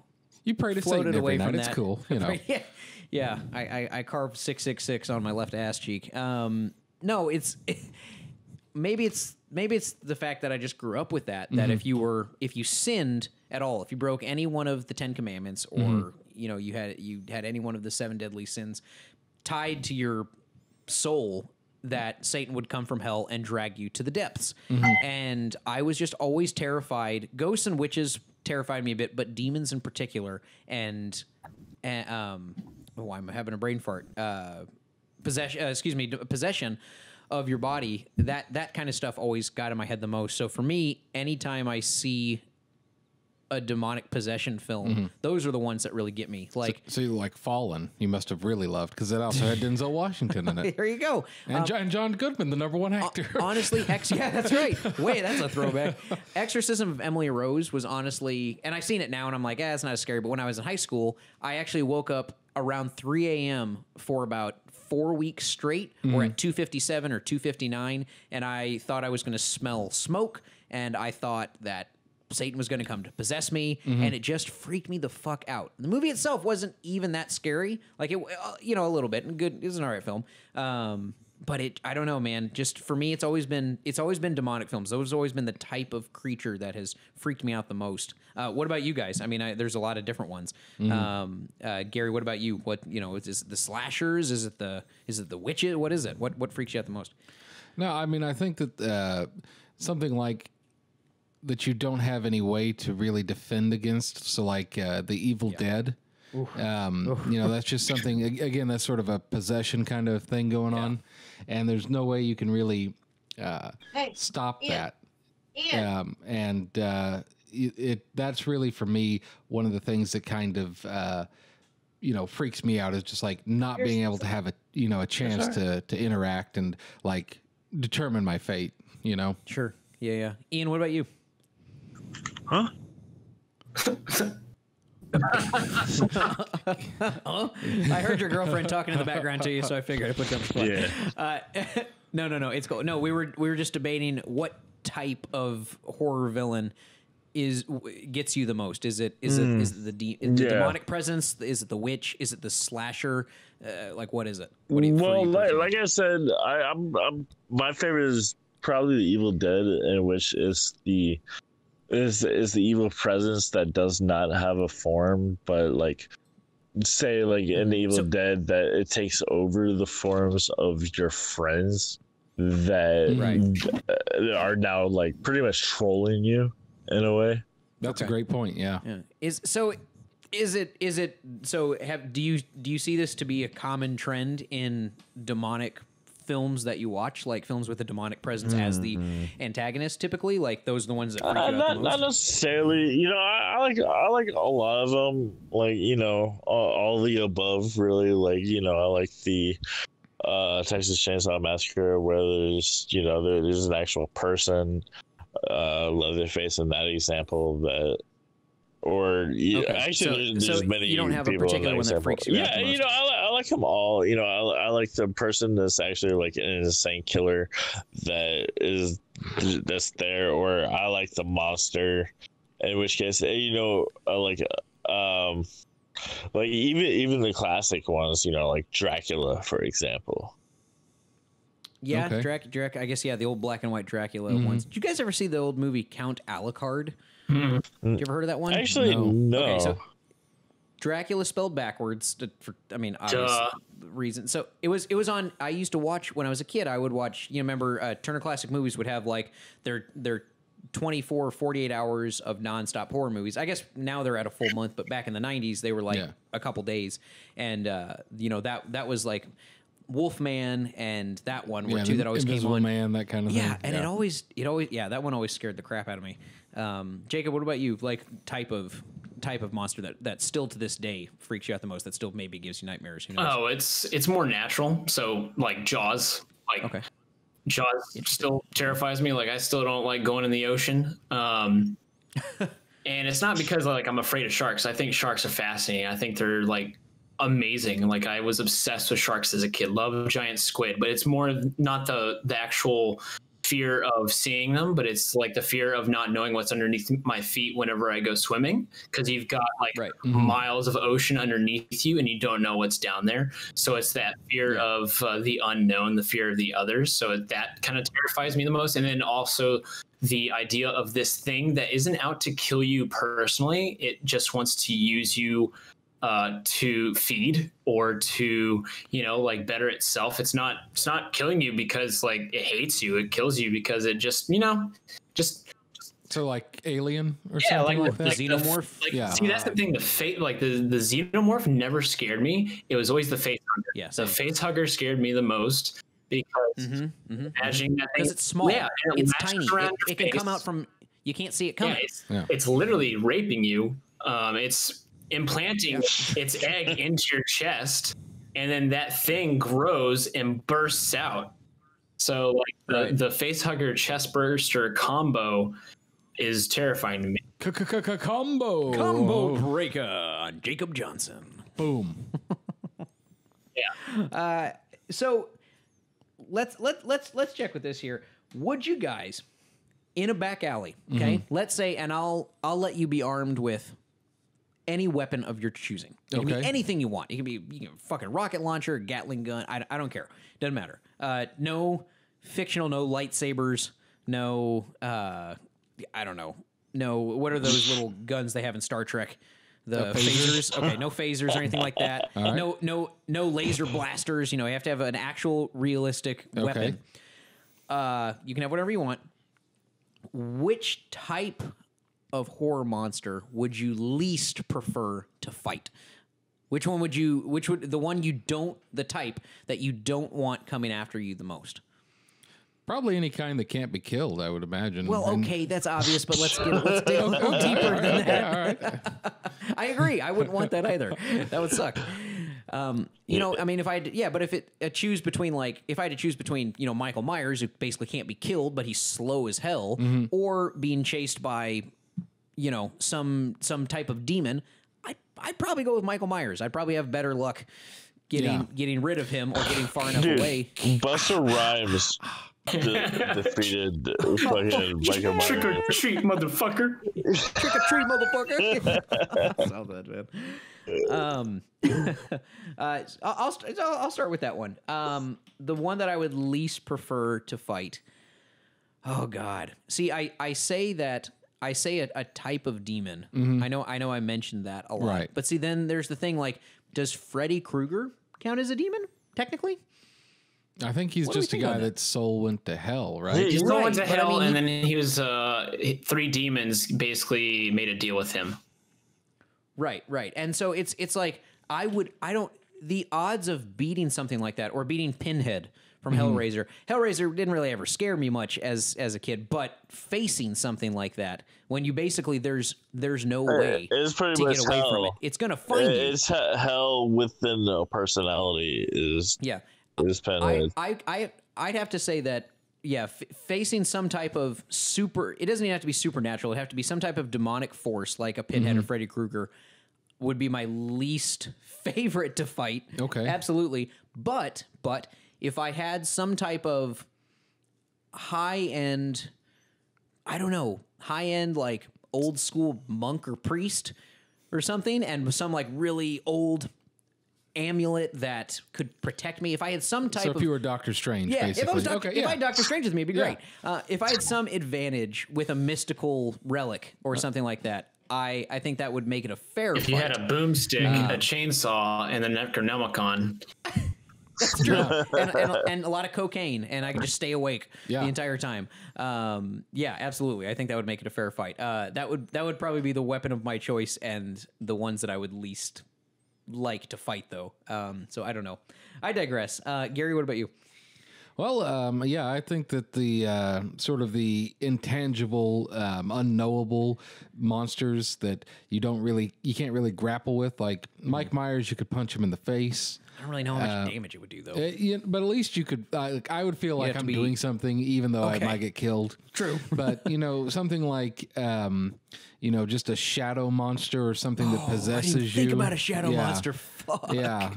You pray to floated Satan away every from night. It's that. cool. You <laughs> know. yeah, yeah. I, I I carved six six six on my left ass cheek. Um, no, it's <laughs> maybe it's maybe it's the fact that I just grew up with that. That Mm-hmm. if you were if you sinned at all, if you broke any one of the Ten Commandments, or Mm-hmm. you know you had you had any one of the seven deadly sins tied to your soul that Satan would come from hell and drag you to the depths. Mm-hmm. And I was just always terrified. Ghosts and witches terrified me a bit, but demons in particular. And, and um, oh, I'm having a brain fart. Uh, possession, uh, excuse me, possession of your body. That that kind of stuff always got in my head the most. So for me, anytime I see a demonic possession film, Mm-hmm. those are the ones that really get me. Like. So you like Fallen, you must have really loved because it also had <laughs> Denzel Washington in it. there you go. And John, John Goodman, the number one actor. <laughs> honestly, ex- yeah, that's right. Wait, that's a throwback. Exorcism of Emily Rose was honestly, and I've seen it now, and I'm like, eh, it's not as scary. But when I was in high school, I actually woke up around 3 a.m. for about four weeks straight, or at 2:57 or 2:59, and I thought I was going to smell smoke, and I thought that. Satan was going to come to possess me, and it just freaked me the fuck out. The movie itself wasn't even that scary, like it, uh, you know, a little bit. And good, it's an alright film. Um, but it i don't know man. Just for me it's always been it's always been demonic films. Those have always been the type of creature that has freaked me out the most. Uh, what about you guys? I mean I, there's a lot of different ones. Um, uh, gary what about you? What you know is, is it the slashers? Is it the is it the witches? What is it? What what freaks you out the most? No, I mean, I think that uh, something like that you don't have any way to really defend against. So, like uh, the Evil Dead. Um, you know, that's just <laughs> something. Again, that's sort of a possession kind of thing going on, and there's no way you can really uh, Hey, stop Ian. that. Ian, um, and uh, it, it that's really for me one of the things that kind of uh, you know freaks me out is just like not You're being able to have a you know a chance to to interact and like determine my fate. You know, sure yeah yeah ian what about you Huh? <laughs> i heard your girlfriend talking in the background to you so i figured i'd put you on the spot Yeah. Uh, <laughs> No, no, no. It's cool. No, we were we were just debating what type of horror villain is gets you the most. Is it is it is it the, de- the Yeah. demonic presence? Is it the witch? Is it the slasher? Uh, like what is it? What do you, well, like, like I said, I, I'm, I'm my favorite is probably the Evil Dead, in which is the is is the evil presence that does not have a form, but like say like in the Evil So- Dead that it takes over the forms of your friends that Right. uh, are now like pretty much trolling you in a way. That's a great point. Yeah. Yeah. Is so is it is it so have do you do you see this to be a common trend in demonic films that you watch like films with a demonic presence as the antagonist typically like those are the ones that freak Uh, you out not, the not necessarily. You know, I, I like I like a lot of them. Like you know, all, all the above. Really, like you know, I like the uh, Texas Chainsaw Massacre, where there's you know there, there's an actual person, uh, Leatherface in that example that. Or Okay, actually, so- there's, there's so many. you don't have a people in particular one that example. freaks you out Yeah, you know, I, I like them all. You know, I, I like the person that's actually like an insane killer that is that's there, or I like the monster. In which case, eh, you know, I like um, like even even the classic ones, you know, like Dracula, for example. yeah Okay. Drac, Drac I guess yeah the old black and white Dracula Mm-hmm. ones did you guys ever see the old movie Count Alucard Did you ever heard of that one Actually, No. no. Okay, so Dracula spelled backwards to, for I mean obvious Duh. reason. So it was it was on. I used to watch when I was a kid. I would watch. You know, remember uh, Turner Classic Movies would have like their their 24 48 hours of nonstop horror movies. I guess now they're at a full month, but back in the 90s they were like Yeah. a couple days. And uh, you know that that was like Wolfman and that one were Yeah, two that always came on. Man, that kind of Yeah, thing. and it always, it always, yeah, that one always scared the crap out of me. Um, Jacob, what about you? Like type of type of monster that that still to this day freaks you out the most? That still maybe gives you nightmares? Who knows? Oh, it's it's more natural. So like Jaws, like Okay. Jaws still terrifies me. Like I still don't like going in the ocean. Um, <laughs> and it's not because like I'm afraid of sharks. I think sharks are fascinating. I think they're like amazing. Like I was obsessed with sharks as a kid. Love giant squid, but it's more not the the actual fear of seeing them, but it's like the fear of not knowing what's underneath my feet whenever I go swimming because you've got like Right. miles of ocean underneath you and you don't know what's down there. So it's that fear of uh, the unknown, the fear of the others. So that kind of terrifies me the most. And then also the idea of this thing that isn't out to kill you personally, it just wants to use you uh, to feed or to you know like better itself it's not it's not killing you because like it hates you it kills you because it just you know just So like Alien or yeah something like, like, that. like The the- xenomorph? like, Yeah. see that's the thing the fate like the the xenomorph never scared me it was always the face hugger Yeah, the face hugger scared me the most because Mm-hmm, mm-hmm. imagining that thing Because it's small. yeah it it's tiny. It, it can come out from. You can't see it yeah, coming. it's, Yeah. it's literally raping you. Um, it's implanting its egg into your chest, and then that thing grows and bursts out. So, like the, Right. the face hugger chest burster combo is terrifying to me. Combo. Combo breaker on Jacob Johnson. Boom. <laughs> Yeah. Uh, so let's let let's let's check with this here. Would you guys in a back alley, okay? Mm-hmm. Let's say, and I'll I'll let you be armed with any weapon of your choosing. It can be anything you want. It can be you can fucking rocket launcher, Gatling gun. I, I don't care. Doesn't matter. Uh, no fictional, no lightsabers, no uh, I don't know. No, what are those little <laughs> guns they have in Star Trek? The phasers. Okay, no phasers or anything like that. <laughs> right. No, no, no laser blasters. You know, you have to have an actual realistic weapon. Uh, you can have whatever you want. Which type of horror monster would you least prefer to fight? Which one would you? Which would the one you don't? The type that you don't want coming after you the most? Probably any kind that can't be killed, I would imagine. Well, And- okay, that's obvious, but let's get <laughs> let's dig a little deeper than that. Right. <laughs> I agree. I wouldn't want that either. That would suck. Um, you know, I mean, if I had, yeah, but if it uh, choose between like if I had to choose between you know Michael Myers who basically can't be killed but he's slow as hell, or being chased by you know some some type of demon, I I'd probably go with Michael Myers. I'd probably have better luck getting Yeah. getting rid of him or getting far enough Dude, away. Busta Rhymes de- defeated fucking <laughs> Michael Myers. Trick or treat, motherfucker. Trick or treat, motherfucker! <laughs> Saw that, man. Um, <laughs> uh, I'll I'll, I'll I'll start with that one. Um, the one that I would least prefer to fight. Oh God! See, I I say that I say a, a type of demon. I know I know I mentioned that a lot. Right. But see, then there's the thing like, does Freddy Krueger count as a demon technically? I think he's What just a guy that? that soul went to hell, right? Yeah, He's Right, going to but I hell, mean, and then he was uh, three demons basically made a deal with him. Right, right. And so it's it's like I would I don't the odds of beating something like that or beating Pinhead from Hellraiser. Hellraiser didn't really ever scare me much as as a kid, but facing something like that when you basically there's there's no way It's pretty to much get away from it. hell. It's going to find you. It's hell within the personality is Yeah. is I, Pinhead. I, I, I'd have to say that, yeah, f- facing some type of super, it doesn't even have to be supernatural. It'd have to be some type of demonic force like a Pinhead Mm-hmm. or Freddy Krueger would be my least <laughs> favorite to fight. Okay. Absolutely. But, but if I had some type of high end, I don't know, high end, like old school monk or priest or something, and some like really old amulet that could protect me. If I had some type so of if you were Doctor Strange, yeah, basically. if I was Doctor, okay, if yeah. I had Doctor Strange with me, it'd be Yeah. great. Uh, if I had some advantage with a mystical relic or something like that, I I think that would make it a fair If you had a boomstick, a chainsaw, and the Necronomicon, <laughs> That's true. <laughs> and, and, and a lot of cocaine, and I could just stay awake Yeah. the entire time. Um, yeah, absolutely. I think that would make it a fair fight. Uh, that would that would probably be the weapon of my choice, and the ones that I would least like to fight, though. Um, so I don't know. I digress. Uh, Gary, what about you? Well, um, yeah, I think that the uh, sort of the intangible, um, unknowable monsters that you don't really, you can't really grapple with, like Mike Myers, you could punch him in the face. I don't really know how much damage it would do, though. Uh, yeah, but at least you could. Uh, like, I would feel like I'm be- doing something, even though Okay. I might get killed. True. <laughs> but you know, something like, um, you know, just a shadow monster or something that Oh, I possesses didn't think about a shadow Yeah. monster. Fuck. Yeah,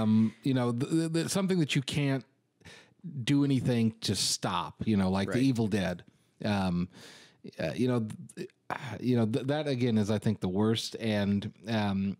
um, you know, th- th- th- something that you can't do anything to stop. You know, like Right. the Evil Dead. Um, uh, you know, uh, you know th- that again is I think the worst. And um,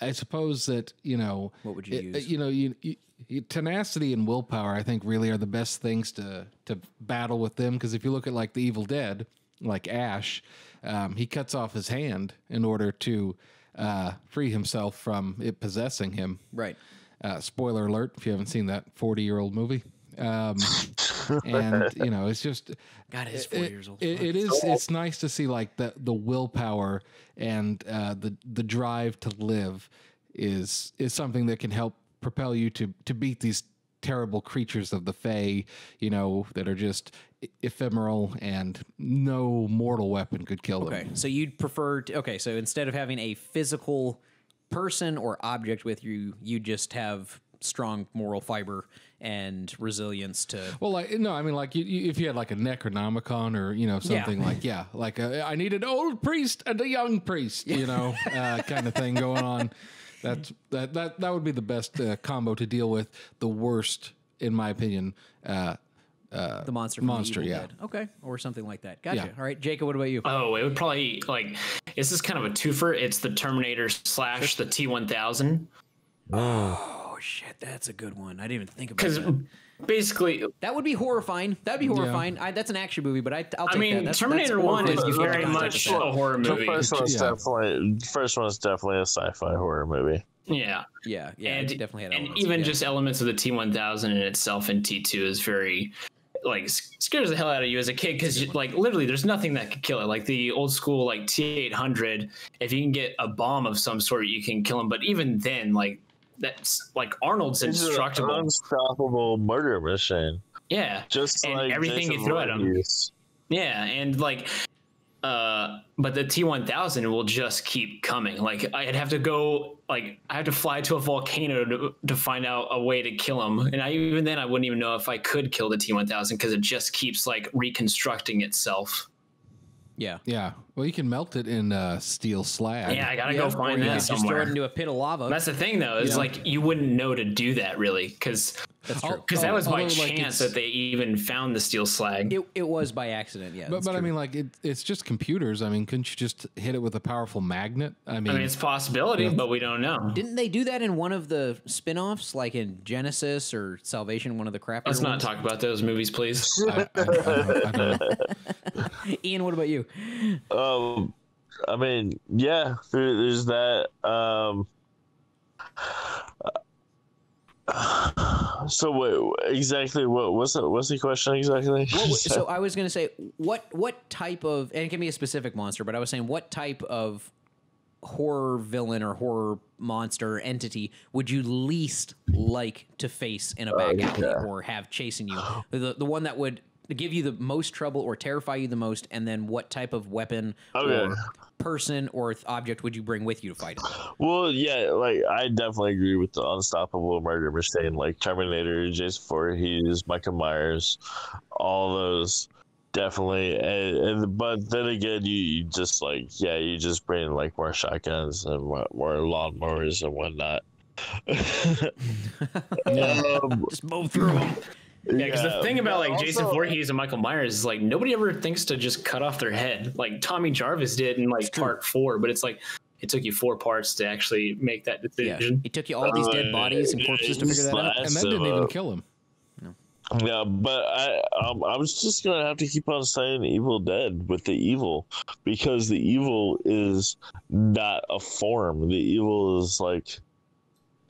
I suppose that you know, What would you it- use? you know, you, you, you- tenacity and willpower. I think really are the best things to to battle with them. Because if you look at like the Evil Dead, like Ash, um, he cuts off his hand in order to uh, free himself from it possessing him. Right. Uh, spoiler alert if you haven't seen that 40 year old movie. Um, <laughs> and you know, it's just God, it is four it, years old. it- it is. It's nice to see like the the willpower and uh, the the drive to live is is something that can help propel you to to beat these terrible creatures of the Fae. You know that are just e- ephemeral and no mortal weapon could kill them. Okay, so you'd prefer to, okay, so instead of having a physical person or object with you, you just have strong moral fiber and resilience to Well, like no, I mean, like you, you, if you had like a Necronomicon or you know something like yeah, like a, I need an old priest and a young priest, you know, uh, kind of thing going on. That's that that that would be the best uh, combo to deal with the worst, in my opinion. Uh, the monster from monster, the yeah. Dead. Okay, or something like that. Gotcha. Yeah. All right, Jacob, what about you? oh, it would probably like is this is kind of a twofer. It's the Terminator slash the T one thousand Oh shit, that's a good one. I didn't even think about because basically, That would be horrifying. That'd be horrifying. I, that's an action movie, but I, I'll take I mean, that. That's, Terminator that's One is horrifying. You can't very much a horror The movie. first one's Yeah. definitely first one is definitely a sci-fi horror movie. Yeah. Yeah, yeah, and it definitely had and elements, even yeah. just elements of the T1000 in itself and T2 is very like scares the hell out of you as a kid because like literally there's nothing that could kill it like the old school like T800 if you can get a bomb of some sort you can kill him but even then like that's like Arnold's an indestructible unstoppable murder machine. yeah Just And like everything you Jason throw at him. Yeah, and like, uh, but the T one thousand will just keep coming. Like I'd have to go, like I have to fly to a volcano to, to find out a way to kill him, and I even then I wouldn't even know if I could kill the T one thousand because it just keeps like reconstructing itself. Yeah. Yeah. Well, you can melt it in uh, steel slag. Yeah, I gotta Yeah, go find you that could just throw it into a pit of lava. That's the thing, though. Is Yeah. like you wouldn't know to do that really, because That's true. because that Oh, was by although, like, chance it's- that they even found the steel slag. it, it was by accident. Yeah. But, that's but I mean, like, it, it's just computers. I mean, couldn't you just hit it with a powerful magnet? I mean, I mean, it's a possibility, but we don't know. didn't they do that in one of the spin-offs, like in Genesis or Salvation, one of the crappier Let's not ones? talk about those movies, please. I, I, I, don't, I don't know. <laughs> <laughs> Ian, what about you? Um, I mean, yeah, there, there's that. Um, <sighs> so what exactly? What what's the what's the question exactly? <laughs> So <laughs> I was going to say, what what type of, and it can be a specific monster, but I was saying, what type of horror villain or horror monster entity would you least like to face in a back alley or have chasing you? <gasps> The the one that would give you the most trouble or terrify you the most, and then what type of weapon Okay. or person or th- object would you bring with you to fight it? Well, yeah, like I definitely agree with the unstoppable murder machine, like Terminator, Jason Voorhees, Michael Myers, all those definitely. And, and but then again, you, you just like yeah, you just bring like more shotguns and more, more lawnmowers and whatnot. <laughs> um, <laughs> Just mow through them. Yeah, because the thing about but like Jason also- Voorhees and Michael Myers is like nobody ever thinks to just cut off their head. Like Tommy Jarvis did in like part four, but it's like it took you four parts to actually make that decision. Yeah, decision. it took you all these dead Uh, bodies and yeah, corpses to figure that out. And that didn't uh, even kill him. Yeah, but I um, I was just gonna have to keep on saying Evil Dead with the evil because the evil is not a form. The evil is like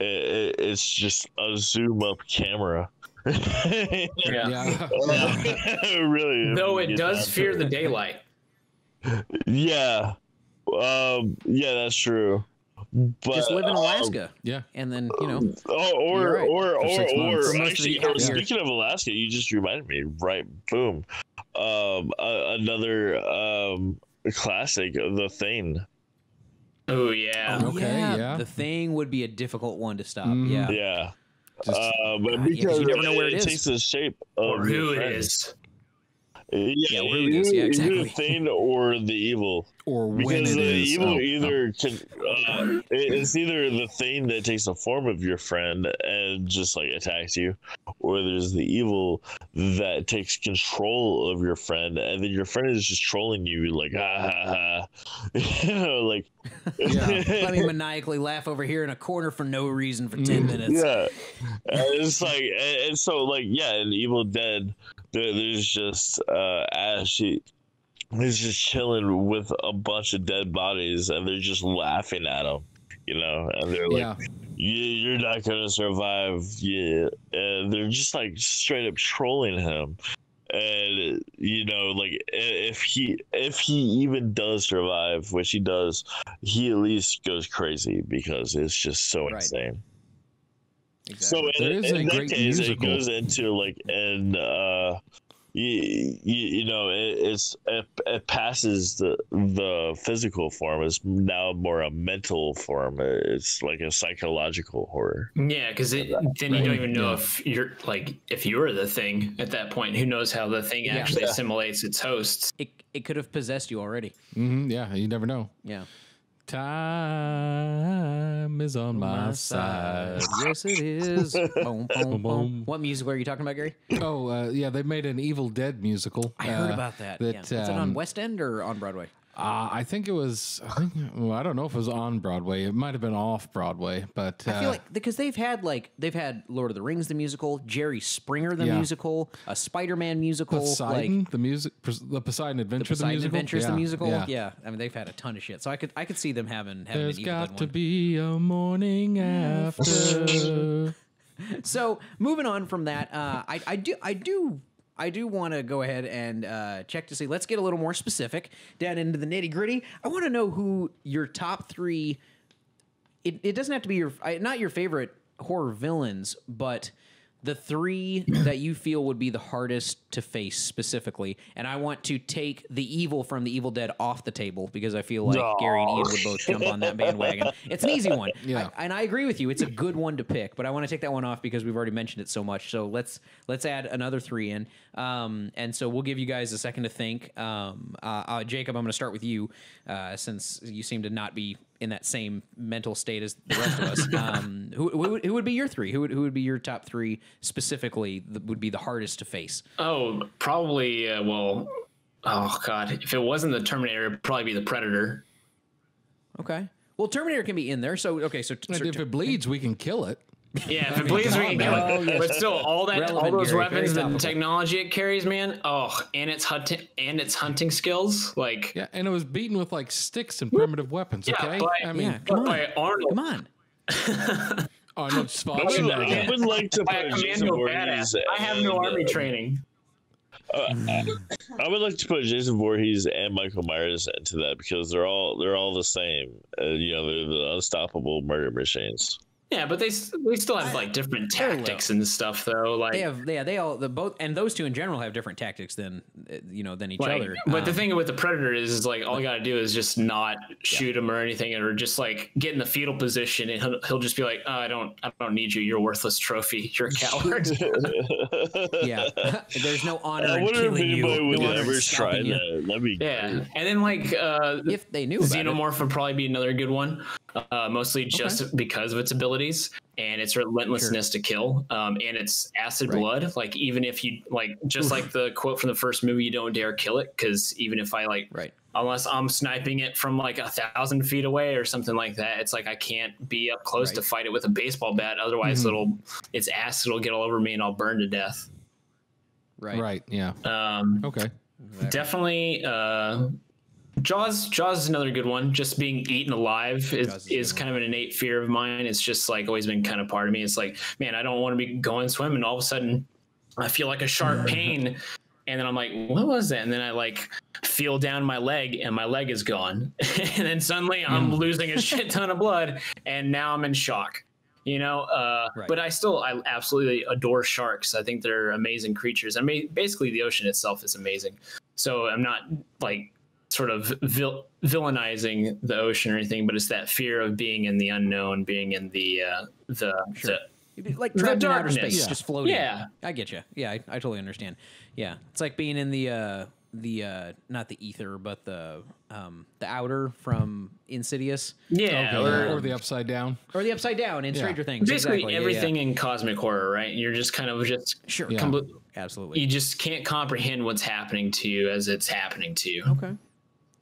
it, it, it's just a zoom up camera. <laughs> Yeah. Yeah. <laughs> really. Though it does fear it. the daylight. Yeah. Um. Yeah, that's true. But Just live in um, Alaska, yeah. and then you know. Oh, or right. or For or or For of actually, the speaking of Alaska, you just reminded me. Right, boom. Um, a, another um classic, The Thing. Oh yeah. Oh, Okay, yeah. The thing would be a difficult one to stop. Mhm. Yeah. Yeah. Just, Uh, but yeah, 'cause because you never know where it it, is. takes the shape of Or who it is. it friend. is. Yeah, Yeah, who it is, yeah, either exactly. the thing or the evil. <laughs> or when Because it the is. evil oh, either can, uh, it's either the thing that takes the form of your friend and just like attacks you, or there's the evil that takes control of your friend, and then your friend is just trolling you like ha ha ha, <laughs> you know, like Yeah. <laughs> Let me maniacally laugh over here in a corner for no reason for 10 minutes. yeah, and it's like and, and so like yeah, in Evil Dead, there, there's just uh Ash. He's just chilling with a bunch of dead bodies, and they're just laughing at him, you know. And they're like, yeah. you, you're not gonna survive yeah and they're just like straight up trolling him and you know like if he if he even does survive which he does he at least goes crazy because it's just so Right. insane Exactly. so There in, is in a that great case it goes into like and uh you, you, you know it, it's it, it passes the the physical form it's now more a mental form it's like a psychological horror Yeah, because then you don't even know Yeah. if you're like if you're the thing at that point. Who knows how the thing actually Yeah. assimilates its hosts? it, it could have possessed you already. hmm yeah. You never know. Yeah. Time is on my side. yes, it is. <laughs> boom, boom, boom. What music are you talking about, Gary? Oh, uh, yeah. They made an Evil Dead musical. I heard uh, about that. that, yeah. Is it on um, West End or on Broadway? Uh, I think it was. I think. Well, I don't know if it was on Broadway. It might have been off Broadway, but uh, I feel like because they've had like they've had Lord of the Rings the musical, Jerry Springer the Yeah. musical, a Spider-Man musical, Poseidon, like the music, the Poseidon Adventure, Poseidon the musical. Adventures yeah, the musical. Yeah. Yeah. I mean they've had a ton of shit. So I could I could see them having having There's an Evil Dead got to be a morning after. <laughs> So moving on from that, uh, I, I do I do I do want to go ahead and uh, check to see. Let's get a little more specific down into the nitty gritty. I want to know who your top three. It, it doesn't have to be your not your favorite horror villains, but the three <clears throat> that you feel would be the hardest to face specifically, and I want to take the evil from the Evil Dead off the table because I feel like. Gary and Ian would both jump on that <laughs> bandwagon. It's an easy one, Yeah. I- and I agree with you. It's a good one to pick, but I want to take that one off because we've already mentioned it so much. So let's let's add another three in, um, and so we'll give you guys a second to think. Um, uh, uh, Jacob, I'm going to start with you uh, since you seem to not be in that same mental state as the rest of us. <laughs> Um, who, who, would- who would be your three? Who would, who would be your top three specifically that would be the hardest to face? Oh, probably. Uh, well, oh god, if it wasn't the Terminator, it'd probably be the Predator. Okay. Well, Terminator can be in there. So okay, so, so And if it bleeds, we can kill it. Yeah, if it bleeds, we can kill it. But still, all that, all those Gary. weapons, the technology it carries, man. Oh, and its hunting and its hunting skills, like Yeah, and it was beaten with like sticks and primitive weapons. Yeah, Okay, but- I mean, yeah, come on, by Arnold, come on. <laughs> Arnold I would, Schwarzenegger. I would like to by put Jason Voorhees. I have no army uh, training. I would like to put Jason Voorhees and Michael Myers into that because they're all they're all the same. Uh, you know, they're the unstoppable murder machines. Yeah, but they s- they still have like different tactics and stuff though. Like They have, yeah, they all the both, and those two in general have different tactics than uh, you know than each Like, other. but the Um, thing with the predator is, is like all you gotta do is just not shoot him or anything, or just like get in the fetal position, and he'll, he'll just be like, oh, "I don't, I don't need you. You're a worthless trophy. You're a <laughs> coward." <laughs> yeah, <laughs> there's no honor I in wonder if killing you. anybody would no honor ever try stopping you. that. That'd be yeah, great. and then like uh, If they knew about it. Xenomorph would probably be another good one, uh, mostly just because of its abilities and its relentlessness to kill, um, and its acid Right. blood. Like even if you like, just like the quote from the first movie, "You don't dare kill it," because even if I like, Right. unless I'm sniping it from like a thousand feet away or something like that, it's like I can't be up close to fight it with a baseball bat. Otherwise, it'll its acid will get all over me and I'll burn to death. Right. Right. Yeah. Um, Okay. definitely uh jaws jaws is another good one. Just being eaten alive Jaws is, is is kind of an innate fear of mine. It's just like always been kind of part of me. It's like man i don't want to be going swimming all of a sudden i feel like a sharp <laughs> pain and then i'm like what was that and then i like feel down my leg and my leg is gone. <laughs> And then suddenly i'm losing a shit ton of blood and now i'm in shock you know? Uh, Right. but i still i absolutely adore sharks. I think they're amazing creatures. I mean basically the ocean itself is amazing. So i'm not like sort of vil- villainizing the ocean or anything but it's that fear of being in the unknown being in the uh the, Sure. the like The in outer darkness. space, Yeah. just floating. Yeah. I get you. Yeah, I, I totally understand. Yeah, it's like being in the uh, the uh, not the ether, but the um, the outer from Insidious yeah Okay, or or the upside down. or the upside down in Stranger Things. basically Exactly. Yeah, everything in cosmic horror right you're just kind of just Sure. Yeah. compl- Absolutely. you just can't comprehend what's happening to you as it's happening to you Okay.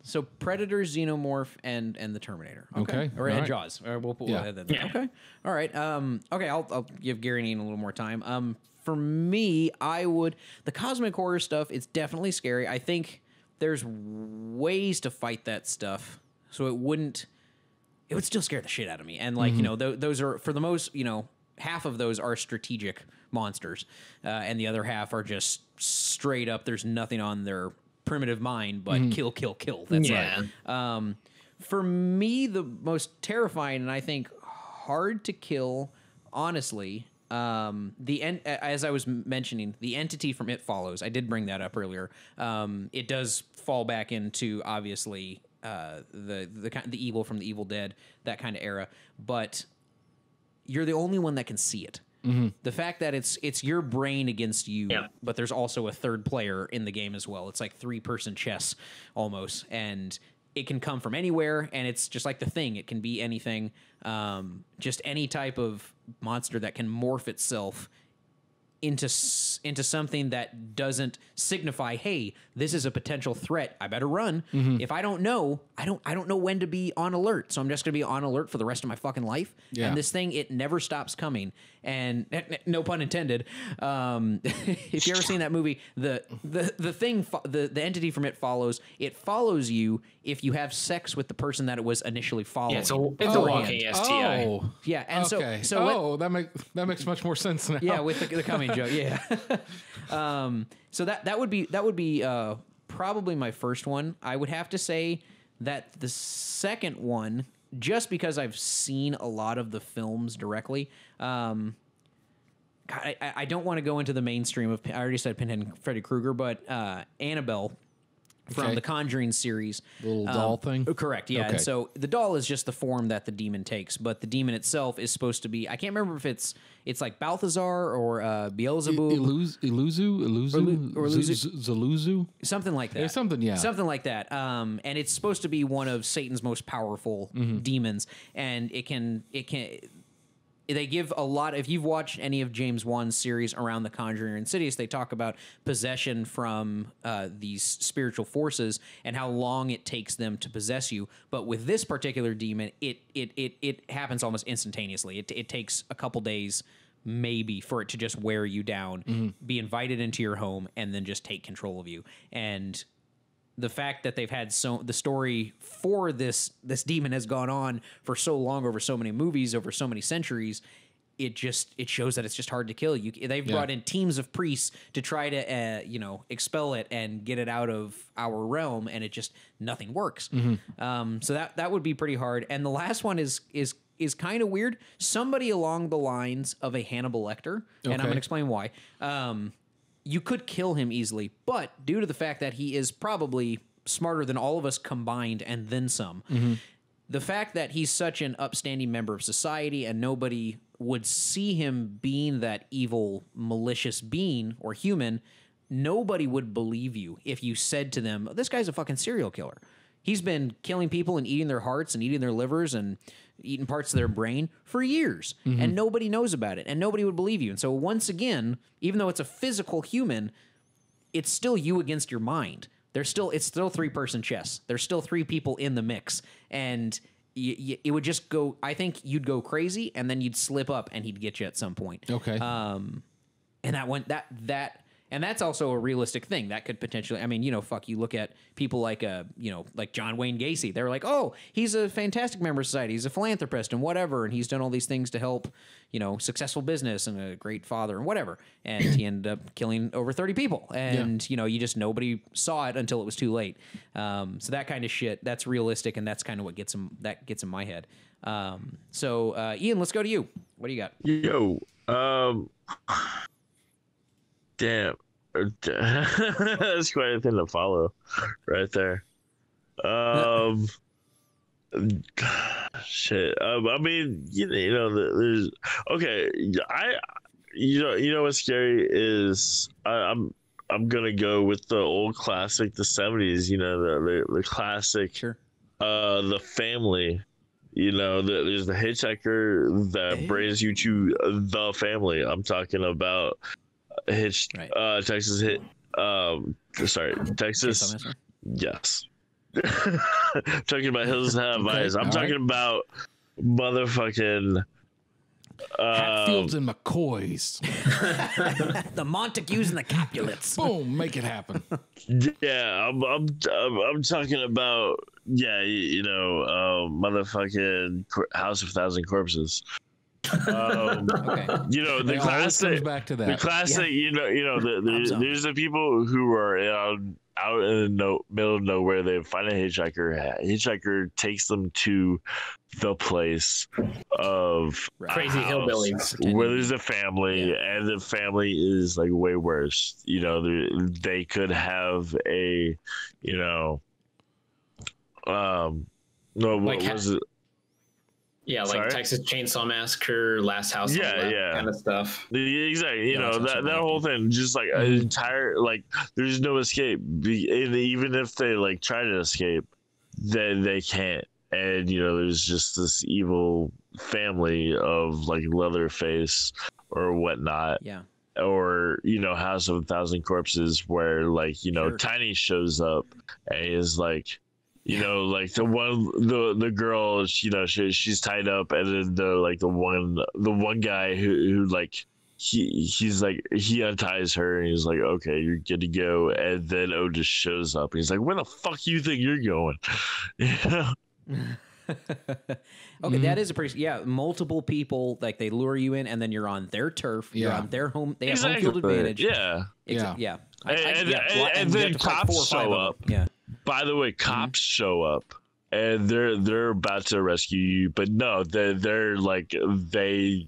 So Predator, Xenomorph, and and the Terminator. Okay, Or and alright. Jaws. Or we'll put Yeah. ahead then. Yeah. Okay. All right. Um. Okay. I'll I'll give Gary and Ian a little more time. Um. For me, I would the cosmic horror stuff. It's definitely scary. I think there's ways to fight that stuff, so it wouldn't. It would still scare the shit out of me. And like you know, th- those are for the most you know half of those are strategic monsters, uh, and the other half are just straight up. There's nothing on their primitive mind but kill, kill, kill. That's Yeah. right. Um, for me, the most terrifying and I think hard to kill, honestly, um, the en- as I was mentioning, the entity from It Follows. I did bring that up earlier. Um, it does fall back into obviously uh, the the ki- the evil from the Evil Dead, that kind of era, but you're the only one that can see it. The fact that it's it's your brain against you, Yeah. but there's also a third player in the game as well. It's like three person chess almost, and it can come from anywhere. And it's just like the thing; it can be anything, um, just any type of monster that can morph itself into into something that doesn't signify hey this is a potential threat i better run Mm-hmm. if i don't know i don't i don't know when to be on alert so i'm just going to be on alert for the rest of my fucking life Yeah. and this thing it never stops coming and <laughs> no pun intended um <laughs> if you ever seen that movie the the the thing the the entity from it follows it follows you if you have sex with the person that it was initially following yeah it's a, it's a Oh, walking sti Oh. yeah and okay. so so let- oh, that makes that makes much more sense now. yeah, with the, the coming joke. Yeah. <laughs> um, so that that would be that would be uh, probably my first one. I would have to say that the second one, just because I've seen a lot of the films directly, um, God, I, I- I don't want to go into the mainstream of. I already said Pinhead and Freddy Krueger, but uh, Annabelle from Okay. the Conjuring series. The little doll thing. Correct. Yeah. Okay. And so the doll is just the form that the demon takes, but the demon itself is supposed to be. I can't remember if it's it's like Balthazar or uh, Beelzebub, Iluz, Iluzu, Iluzu, or Iluzu- Z- Zaluzu. something like that. something, yeah. something like that. Um, and it's supposed to be one of Satan's most powerful demons, and it can it can. They give a lot. If you've watched any of James Wan's series around the Conjuring or Insidious, they talk about possession from uh, these spiritual forces and how long it takes them to possess you. But with this particular demon, it it it it happens almost instantaneously. It it takes a couple days maybe for it to just wear you down, be invited into your home, and then just take control of you. And the fact that they've had so the story for this this demon has gone on for so long over so many movies over so many centuries it just it shows that it's just hard to kill. You they've brought in teams of priests to try to uh, you know expel it and get it out of our realm and it just nothing works. Um, so that that would be pretty hard. And the last one is is is kind of weird. Somebody along the lines of a hannibal lecter and i'm going to explain why. Um, you could kill him easily, but due to the fact that he is probably smarter than all of us combined and then some, the fact that he's such an upstanding member of society and nobody would see him being that evil, malicious being or human, nobody would believe you if you said to them, This guy's a fucking serial killer. He's been killing people and eating their hearts and eating their livers and eating parts of their brain for years. And nobody knows about it and nobody would believe you. And so, once again, even though it's a physical human, it's still you against your mind. There's still it's still three person chess. There's still three people in the mix, and y- y- it would just go. I think you'd go crazy, and then you'd slip up, and he'd get you at some point. Okay. Um, and that went that that and that's also a realistic thing. That could potentially i mean you know fuck you look at people like uh you know like john wayne gacy. They're like oh he's a fantastic member of society. He's a philanthropist and whatever and he's done all these things to help you know successful business and a great father and whatever. And he ended up killing over 30 people. And you know you just nobody saw it until it was too late. Um, so that kind of shit that's realistic and that's kind of what gets him that gets in my head. Um, so uh, ian let's go to you. What do you got? Yo, um, damn, <laughs> that's quite a thing to follow, right there. Um, <sighs> shit. Um, I mean, you know, you know, there's okay. I, you know, you know what's scary is I, I'm. I'm gonna go with the old classic, the '70s. You know, the the, the classic sure uh the family you know the, there's the hitchhiker that Hey. brings you to the family i'm talking about hitch Right. uh texas hit um sorry texas yes <laughs> talking about hills have <laughs> Okay, eyes i'm talking right. about motherfucking uh, Hatfields and McCoys. <laughs> the Montagues and the Capulets. Boom, make it happen. Yeah, I'm, I'm, I'm, I'm talking about yeah, you, you know, uh, motherfucking House of Thousand Corpses. Um, Okay. you know the It always classic, back to that. the that. classic. You know, you know, the, the, there's the people who are out, out in the no, middle of nowhere. They find a hitchhiker. Hitchhiker takes them to the place of Crazy house hillbillies. where there's a family and the family is like way worse you know they, they could have a you know um no what Like ha- was it Yeah, like Sorry? Texas Chainsaw Massacre, Last House Yeah, the Left yeah. kind of stuff. The- exactly you Yeah, know that, that whole thing just like an mm. entire like there's no escape and even if they like try to escape then they can't and you know there's just this evil family of like leatherface or whatnot Yeah. or you know House of a Thousand Corpses, where like you know Sure. Tiny shows up and is like, you know, like the one the the girl, you know, she, she's tied up, and then the like the one the one guy who who like. He he's like he unties her and he's like okay you're good to go and then Otis shows up and he's like where the fuck you think you're going <laughs> yeah <laughs> okay, that is a pretty yeah. Multiple people like they lure you in, and then you're on their turf. You're Yeah. on their home. They have home field advantage. yeah Exa- yeah. I- I- And- yeah, and- blo- and then have to cops four or five show up. Yeah. By the way, Mm-hmm. cops show up and they're they're about to rescue you, but no, they're they're like they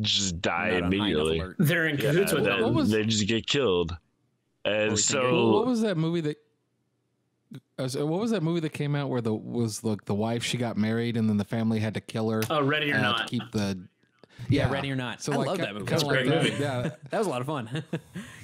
just die Not on high enough immediately. They're in Yeah, cahoots with them. Was- they just get killed. And you so what was that movie that? uh, what was that movie that came out where the was like the wife she got married and then the family had to kill her Oh, ready or uh, to not? keep the Yeah, Ready or Not. So I love that movie. That's a like great that, movie. Yeah, <laughs> That was a lot of fun. <laughs>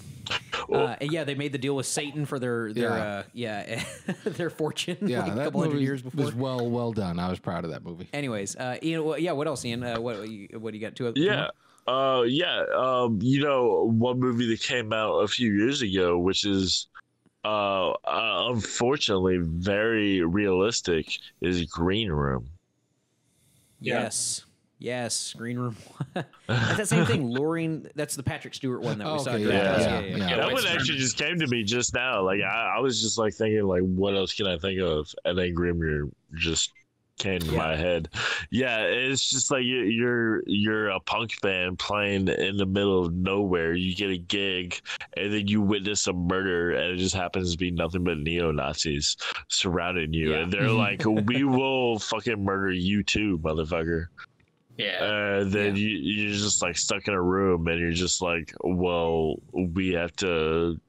uh, and yeah, they made the deal with Satan for their their Yeah. uh, yeah <laughs> their fortune yeah. like a that couple hundred years before. was well well done. I was proud of that movie. Anyways, uh, Ian, well, yeah, what else, Ian? Uh, what what do you got? Two, two Yeah. Uh yeah. Um, you know, one movie that came out a few years ago, which is uh, uh unfortunately very realistic, is Green Room. Yeah. Yes. Yes, Green Room. <laughs> that's that same thing. <laughs> Luring. That's the Patrick Stewart one that we Oh, saw. okay, during yeah, this. yeah, yeah. Yeah, that one actually just came to me just now. Like I, I was just like thinking, like, what else can I think of? And then Green Room just came to Yeah. my head. Yeah, it's just like you- you're you're a punk band playing in the middle of nowhere. You get a gig, and then you witness a murder, and it just happens to be nothing but neo Nazis surrounding you, Yeah. and they're like, "We <laughs> will fucking murder you too, motherfucker." Yeah. And then Yeah. you, you're just like stuck in a room and you're just like, well, we have to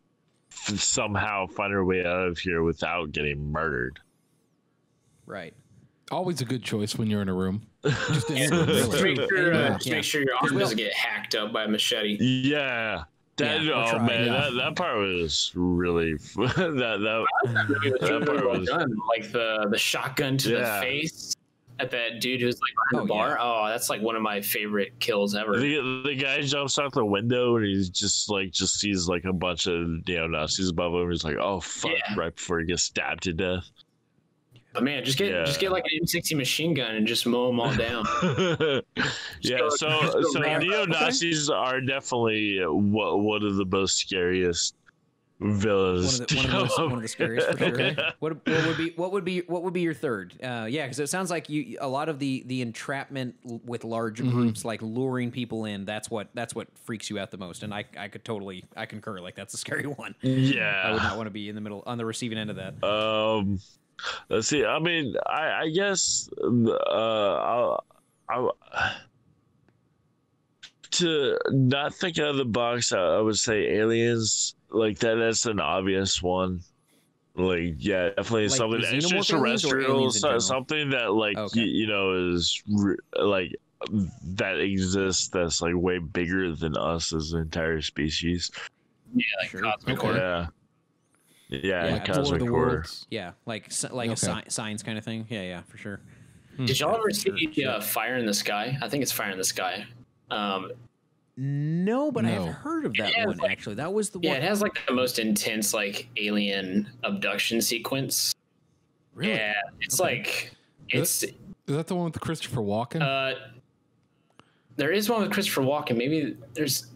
f- somehow find our way out of here without getting murdered. Right. Always a good choice when you're in a room. Just <laughs> in room, really. make sure, uh, Yeah. just make sure your arm we doesn't get hacked up by a machete. Yeah. That, Yeah, oh trying, man, yeah. that, that part was really <laughs> that that That really part well was- done. Like the the shotgun to Yeah. the face at that dude who's like behind the Oh, bar. Oh, that's like one of my favorite kills ever. the, the guy jumps out the window and he's just like just sees like a bunch of neo Nazis above him. He's like, oh fuck! Yeah. Right before he gets stabbed to death. But man, just get just get like an M60 machine gun and just mow them all <laughs> down. yeah, go- so so neo Nazis are definitely one one of the most scariest villains. One of the, one of the, most, one of the scariest for sure. Okay. <laughs> <laughs> What, what would be what would be what would be your third? Uh, yeah, because it sounds like you a lot of the the entrapment with large Mm-hmm. groups, like luring people in. That's what that's what freaks you out the most. And I I could totally I concur. Like that's a scary <laughs> one. Yeah, I would not want to be in the middle on the receiving end of that. Um. Let's see. I mean, I I guess uh I'll, I'll to not think out of the box. I, I would say aliens. Like that. That's an obvious one. Like yeah, definitely Like something the xenomorph aliens or extraterrestrial, so- something that like Okay. y- you know is re- like that exists. That's like way bigger than us as an entire species. yeah, like Sure. cosmic Okay. horror. Yeah. Yeah, Like War of cosmic the horror. Worlds. Yeah, like s- like a Okay. sci- science kind of thing. Yeah, yeah, for sure. Did y'all ever see uh, Fire in the Sky? I think it's Fire in the Sky. Um, No, but No. I've heard of that one like- actually. That was the yeah, one. it has like the most intense like alien abduction sequence. really? Yeah, it's Okay. like it's Is that the one with Christopher Walken? uh there is one with Christopher Walken. Maybe there's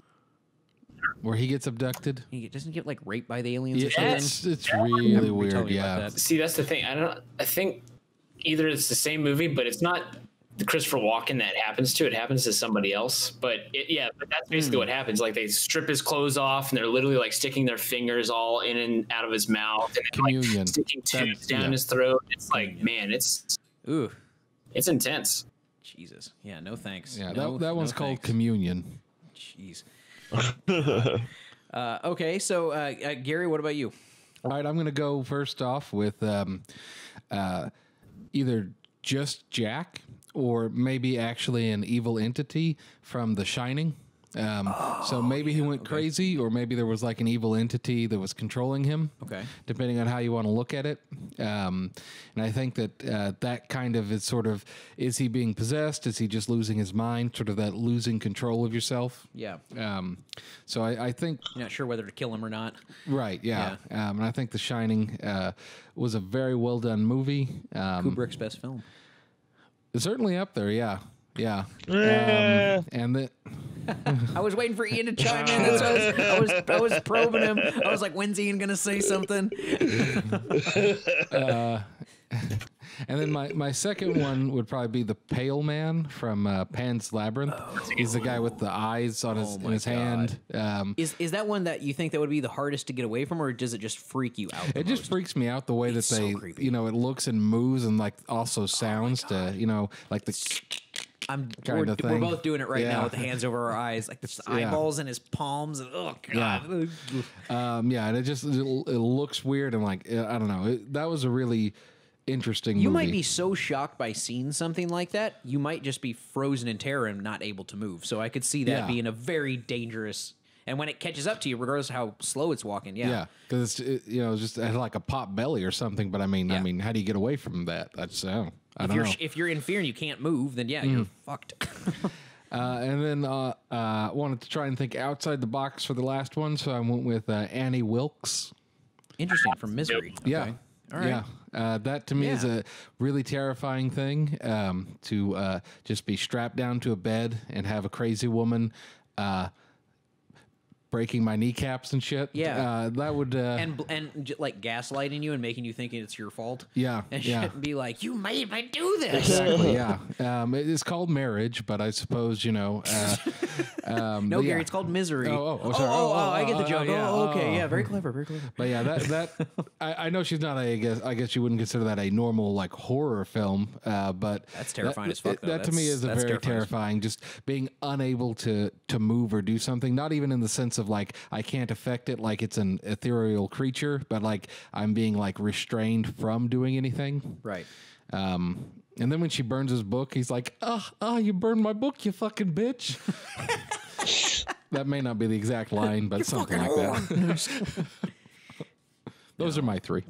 where he gets abducted? He doesn't get like raped by the aliens Yeah, or something. it's it's Remember really weird. Yeah. that. see that's the thing. I don't I think either it's the same movie, but it's not the Christopher Walken that happens to. It happens to somebody else. But it, yeah, but that's basically Hmm. what happens. Like they strip his clothes off and they're literally like sticking their fingers all in and out of his mouth and then, like, Communion. sticking tubes down yeah. his throat. It's like, man, it's Ooh, it's intense. Jesus. Yeah, no thanks. Yeah, No- that, that one's no called thanks. Communion. Jeez. <laughs> uh, okay, so uh, uh, Gary, what about you? All right, I'm going to go first off with um, uh, either just Jack or maybe actually an evil entity from The Shining. Um, so maybe he went crazy, or maybe there was like an evil entity that was controlling him. Okay. depending on how you want to look at it. Um, and I think that uh, that kind of is sort of is he being possessed? Is he just losing his mind? Sort of that losing control of yourself. Yeah, Um, so I, I think you're not sure whether to kill him or not. right, yeah. Um, and I think The Shining uh, was a very well done movie. Um, Kubrick's best film. Certainly up there, yeah, yeah. Eh. Um, and the, <laughs> I was waiting for Ian to chime in. That's why I was, I was, I was <laughs> probing him. I was like, when's Ian gonna say something? <laughs> And then my, my second one would probably be the Pale Man from uh, Pan's Labyrinth. He's the guy with the eyes on his Oh in his hand. Um, Is is that one that you think that would be the hardest to get away from, or does it just freak you out? It just freaks me out the way It's that so they, creepy. Oh you know, it looks and moves and like also sounds to, you know, like the I'm we're, we're both doing it right now with the hands over our eyes, like the <laughs> Yeah. eyeballs in his palms. And, oh god, <laughs> Um, yeah, and it just it, it looks weird and like I don't know. It, that was a really interesting. you movie. might be so shocked by seeing something like that, you might just be frozen in terror and not able to move. So I could see that Yeah. being a very dangerous. And when it catches up to you, regardless of how slow it's walking, yeah, Yeah, because it, you know, just it had like a pop belly or something. But I mean, I Yeah. mean, how do you get away from that? That's uh, I if don't you're know. if you're in fear and you can't move, then yeah, you're fucked. <laughs> <laughs> Uh, and then uh, uh, wanted to try and think outside the box for the last one, so I went with uh, Annie Wilkes. Interesting from misery. Yeah. Okay. All right. Yeah. Uh, that to me is a really terrifying thing um, to uh, just be strapped down to a bed and have a crazy woman uh, breaking my kneecaps and shit. Yeah. Uh, that would. Uh, and and like gaslighting you and making you think it's your fault. yeah. <laughs> and yeah. be like, "You made me do this." Exactly. <laughs> Yeah. Um, it is called marriage, but I suppose you know. Uh, <laughs> um, No, Gary, yeah. it's called misery. Oh, oh, oh, oh, sorry. oh, Oh, oh, I get the oh, joke. oh, yeah. Oh, okay, Oh, yeah, very clever, very clever. But yeah, that that I, I know she's not a. I guess I guess you wouldn't consider that a normal like horror film. Uh, but That's terrifying that, as fuck, though. That to me is a very terrifying terrifying. Just being unable to to move or do something. Not even in the sense of like I can't affect it like it's an ethereal creature, but like I'm being like restrained from doing anything. Right. Um, and then when she burns his book, he's like, "Ah, ah, you burned my book, you fucking bitch." <laughs> that may not be the exact line, but something like that. <laughs> Those are my three.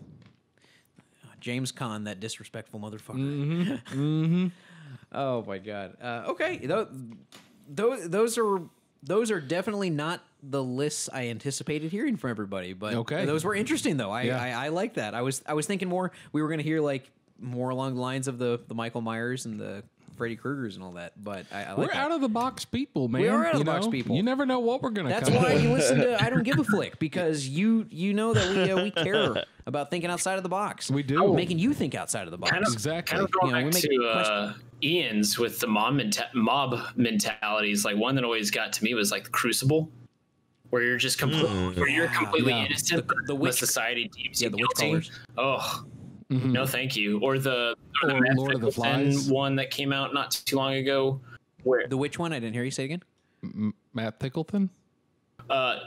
James Caan, that disrespectful motherfucker. Mm-hmm. <laughs> Mm-hmm. oh my god. Uh, okay, those those are those are definitely not the lists I anticipated hearing from everybody. But Okay. those were interesting though. I Yeah. I, I like that. I was I was thinking more we were gonna hear like more along the lines of the the Michael Myers and the Freddy Krueger's and all that. But I, I like We're that. out of the box people, man. We are out of you the box know? people. You never know what we're gonna. That's come why up you with. listen to <laughs> I don't give a flick because you you know that we uh, we care about thinking outside of the box. <laughs> We do. making you think outside of the box. Kind of, Exactly. kind of going You know, we back make to uh, Ian's with the mob, menta- mob mentalities. Like one that always got to me was like the Crucible, where you're just completely, where you're completely Yeah. innocent, The- but the the witch- society deems Yeah, you the witch guilty. callers. Oh, Mhm. no, thank you. Or the, or Or Matt Lord of the Mickelson Flies. one that came out not too long ago, where The which one? I didn't hear you say it again. M- Matt Thickleton. Uh,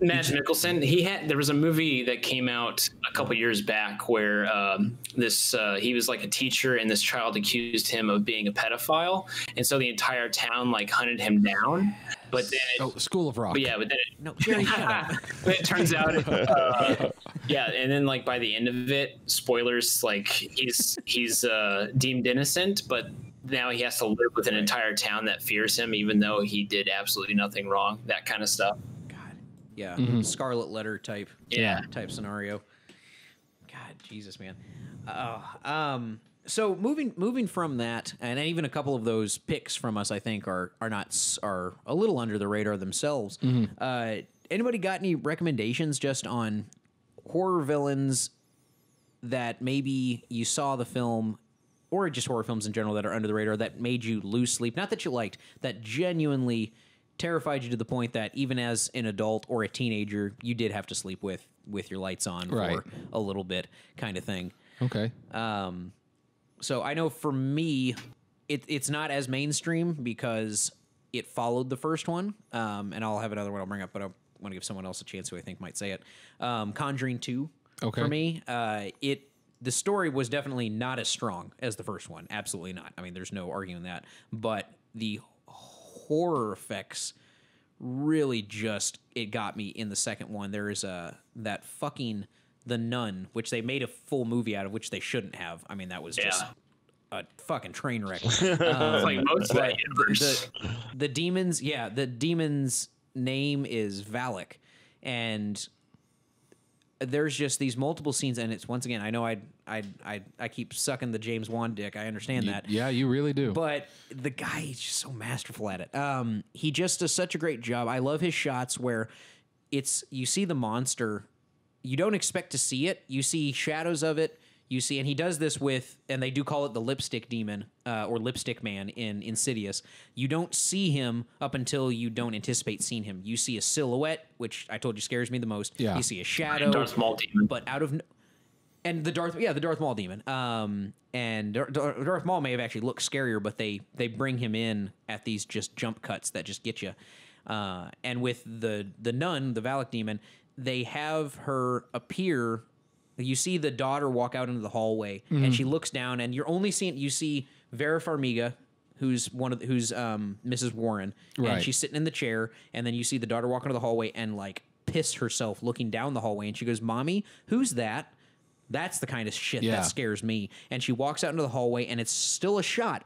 Mads Mikkelsen. He had there was a movie that came out a couple years back where um, this uh, he was like a teacher and this child accused him of being a pedophile, and so the entire town like hunted him down. But then, it, Oh, School of Rock. but yeah, but then it, No, Jerry, shut <laughs> but it turns out, uh, yeah, and then like by the end of it, spoilers, like he's he's uh, deemed innocent, but now he has to live with an entire town that fears him, even though he did absolutely nothing wrong. That kind of stuff. Yeah, Mm-hmm. Scarlet Letter type, Yeah. type scenario. God, Jesus, man. Oh, um. So moving moving from that, and even a couple of those picks from us, I think are are not are a little under the radar themselves. Mm-hmm. Uh, anybody got any recommendations just on horror villains that maybe you saw the film or just horror films in general that are under the radar that made you lose sleep not that you liked that genuinely terrified you to the point that even as an adult or a teenager you did have to sleep with with your lights on Right. for a little bit kind of thing Okay. um, so I know for me, it, it's not as mainstream because it followed the first one. Um, and I'll have another one I'll bring up, but I want to give someone else a chance who I think might say it. Um, Conjuring Two. Okay. For me, uh, it the story was definitely not as strong as the first one. Absolutely not. I mean, there's no arguing that. But the horror effects really just it got me in the second one. There is a that fucking the nun, which they made a full movie out of, which they shouldn't have. I mean, that was just a fucking train wreck. <laughs> Um, it's like most of that universe. the, the demons, yeah, the demon's name is Valak, and there's just these multiple scenes, and it's once again, I know I I I I keep sucking the James Wan dick. I understand that, Yeah, you really do. but the guy is just so masterful at it. Um, he just does such a great job. I love his shots where it's you see the monster, you don't expect to see it. You see shadows of it. You see, and he does this with, and they do call it the lipstick demon uh, or lipstick man in Insidious. You don't see him up until you don't anticipate seeing him. You see a silhouette, which I told you scares me the most. Yeah. You see a shadow, Darth Maul demon. but out of n- and the Darth yeah the Darth Maul demon um and Dar- Dar- Darth Maul may have actually looked scarier but they they bring him in at these just jump cuts that just get you uh and with the the nun the Valak demon they have her appear you see the daughter walk out into the hallway and she looks down and you're only seeing you see Vera Farmiga who's one of the, who's um Mrs. Warren and Right. she's sitting in the chair and then you see the daughter walk into the hallway and like piss herself looking down the hallway and she goes mommy who's that that's the kind of shit Yeah. that scares me. And she walks out into the hallway and it's still a shot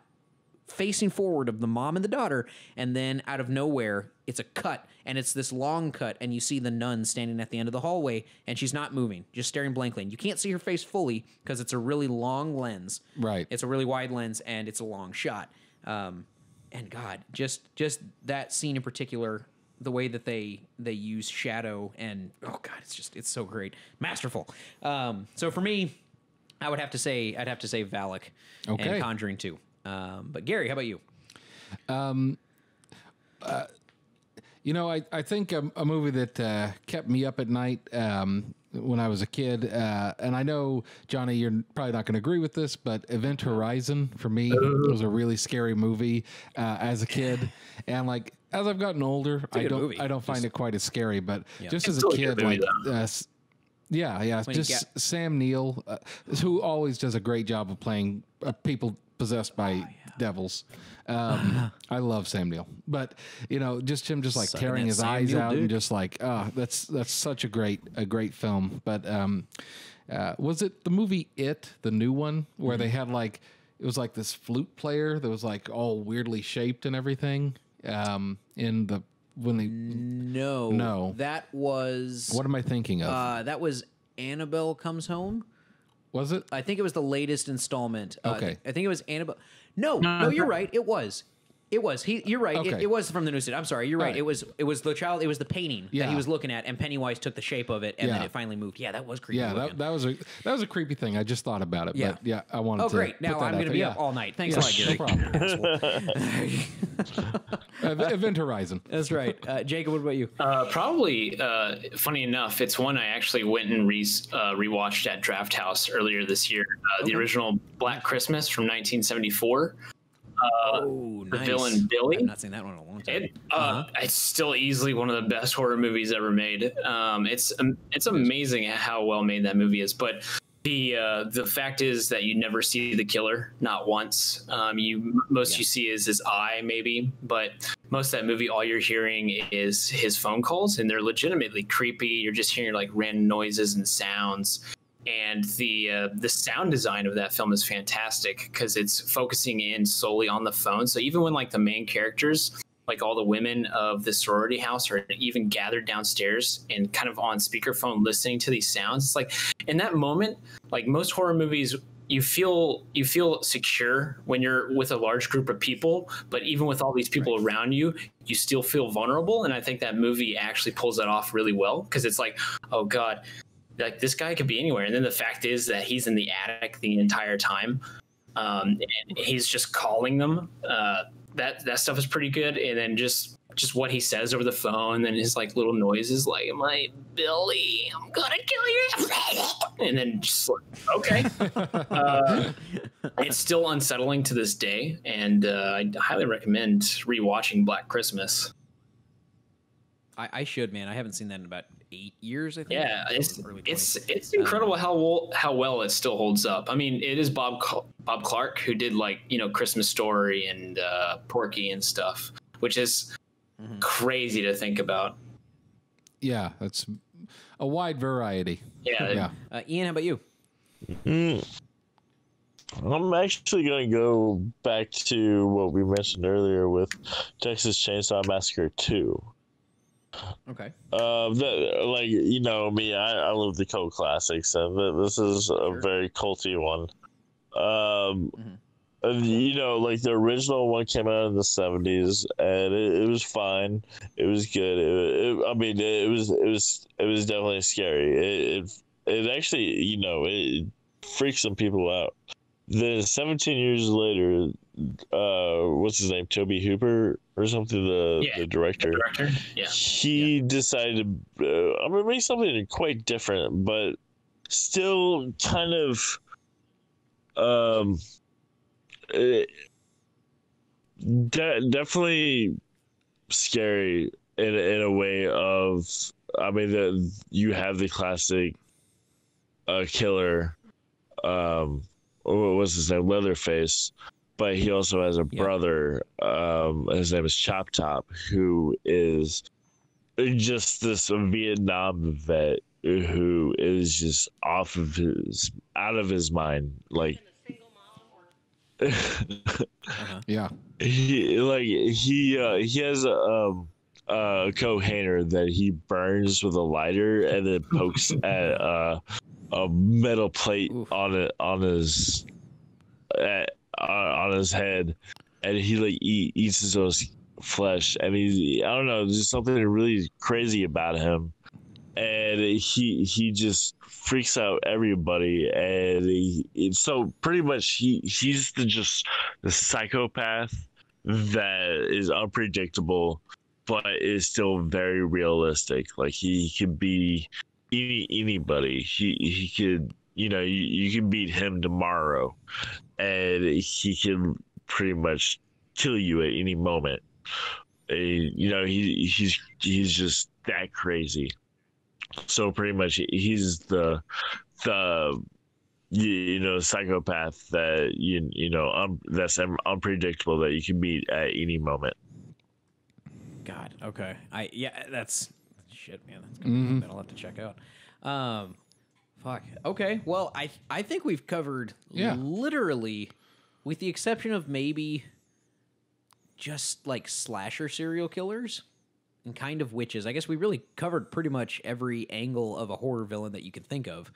facing forward of the mom and the daughter. And then out of nowhere it's a cut and it's this long cut and you see the nun standing at the end of the hallway and she's not moving just staring blankly. And you can't see her face fully because it's a really long lens. Right. it's a really wide lens and it's a long shot. Um, and god just just that scene in particular the way that they they use shadow and oh god it's just it's so great. Masterful. Um, so for me i would have to say i'd have to say valak Okay. and conjuring 2 um, but gary how about you? Um, You know, I, I think a, a movie that uh, kept me up at night um, when I was a kid, uh, and I know, Johnny, you're probably not going to agree with this, but Event Horizon for me was a really scary movie uh, as a kid. And like, as I've gotten older, I don't movie. I don't find it quite as scary, but just as a kid, like, uh, yeah, yeah, you just get- Sam Neill, uh, who always does a great job of playing uh, people possessed by Oh, devils. Um, <laughs> I love Sam Neill, but you know, just him just like Sucking tearing his Sam eyes out and just like, ah, that's that's such a great a great film. But um, uh, was it the movie It, the new one, where Mm-hmm. they had like it was like this flute player that was like all weirdly shaped and everything um, in the when they no No. that was what am I thinking of? uh, that was annabelle comes home was it? I think it was the latest installment. Uh, Okay. I think it was Annabelle. No, no, you're right. It was. It was. He. You're right. It, Okay. it was from the new city. I'm sorry. You're right. right. It was. It was the child. It was the painting that he was looking at, and Pennywise took the shape of it, and then it finally moved. Yeah, that was creepy. Yeah, that, that was a that was a creepy thing. I just thought about it. Yeah. But yeah, I wanted Oh, to. great! put Now that I'm going to be Yeah. up all night. Thanks Yeah, a lot, Gary. no problem. <laughs> <laughs> Event Horizon. That's right. Uh, Jacob, what about you? Uh, probably, uh, funny enough, it's one I actually went and re- uh, rewatched at Drafthouse earlier this year. Uh, The original Black Christmas from 1974. Oh, the villain Billy? I've not seen that one in a long time. It, uh, It's still easily one of the best horror movies ever made. Um, it's um, it's amazing how well made that movie is. But the uh, the fact is that you never see the killer, not once. Um, you most you see is his eye, maybe. But most of that movie, all you're hearing is his phone calls, and they're legitimately creepy. You're just hearing like random noises and sounds and the uh, the sound design of that film is fantastic because it's focusing in solely on the phone. So even when like the main characters, like all the women of the sorority house, are even gathered downstairs and kind of on speakerphone listening to these sounds, it's like in that moment, like most horror movies. You feel you feel secure when you're with a large group of people, but even with all these people around you, you still feel vulnerable. And I think that movie actually pulls that off really well because it's like, oh god, like this guy could be anywhere. And then the fact is that he's in the attic the entire time. Um, and he's just calling them. Uh, that that stuff is pretty good. And then just just what he says over the phone and his like little noises like my billy i'm gonna kill you. <laughs> And then just like okay. Uh, it's still unsettling to this day. And uh, i highly recommend rewatching black christmas I, I should, man. I haven't seen that in about eight years. I think. Yeah, it's it's it's incredible how well how well it still holds up. I mean, it is Bob Cl- Bob Clark who did like you know Christmas Story and uh, Porky and stuff, which is crazy to think about. Yeah, that's a wide variety. Yeah, <laughs> Yeah. Uh, Ian, how about you? I'm actually gonna go back to what we mentioned earlier with Texas Chainsaw Massacre Two. Okay. Uh, that, like you know me, I, I love the cult classics, and th- this is a very culty one. Um, Mhm. and, you know, like the original one came out in the '70s, and it, it was fine. It was good. It, it, I mean, it, was it was it was definitely scary. It it, it actually, you know, it freaks some people out. Then 17 years later, uh, what's his name, Tobe Hooper or something, the Yeah, the director. director. Yeah, he decided to uh, I'm gonna make something quite different, but still kind of um de- definitely scary in in a way of I mean the you have the classic uh killer um what was his name? Leatherface but he also has a Yeah. brother um his name is Chop Top who is just this Vietnam vet who is just off of his out of his mind like <laughs> Yeah. he like he uh he has a um a cohainer that he burns with a lighter and then pokes <laughs> at uh a metal plate Oof. on it on his at, uh, on his head and he like eat, eats his own flesh and he's i don't know there's something really crazy about him and he he just freaks out everybody and he so pretty much he he's the just the psychopath that is unpredictable but is still very realistic. Like he could be any anybody. He he could you know you, you can beat him tomorrow and he can pretty much kill you at any moment Uh, you know he he's he's just that crazy so pretty much he's the the you, you know psychopath that you you know um, that's un- unpredictable that you can meet at any moment God. Okay. I yeah. That's shit, man. That's gonna, that I'll have to check out. Um, fuck. Okay. Well, I I think we've covered Yeah. literally, with the exception of maybe just like slasher serial killers and kind of witches. I guess we really covered pretty much every angle of a horror villain that you can think of.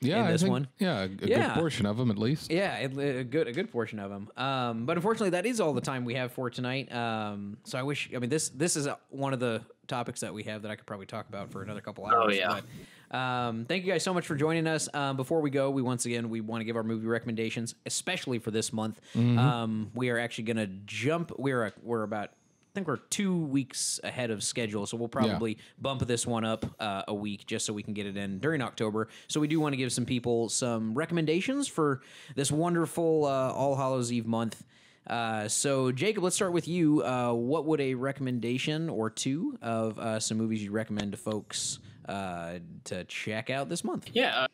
Yeah. In I this think, one? Yeah. A, a Yeah. good portion of them, at least. Yeah, a good a good portion of them. Um, but unfortunately, that is all the time we have for tonight. Um, so I wish. I mean, this this is uh one of the topics that we have that I could probably talk about for another couple hours. Oh, yeah. But, um, thank you guys so much for joining us. Um, before we go, we once again we want to give our movie recommendations, especially for this month. Um, we are actually going to jump. We're a, we're about. I think we're two weeks ahead of schedule, so we'll probably bump this one up uh, a week just so we can get it in during October. So we do want to give some people some recommendations for this wonderful uh, All Hallows Eve month. Uh, so Jacob, let's start with you. Uh, what would a recommendation or two of uh, some movies you recommend to folks uh, to check out this month? Yeah, uh,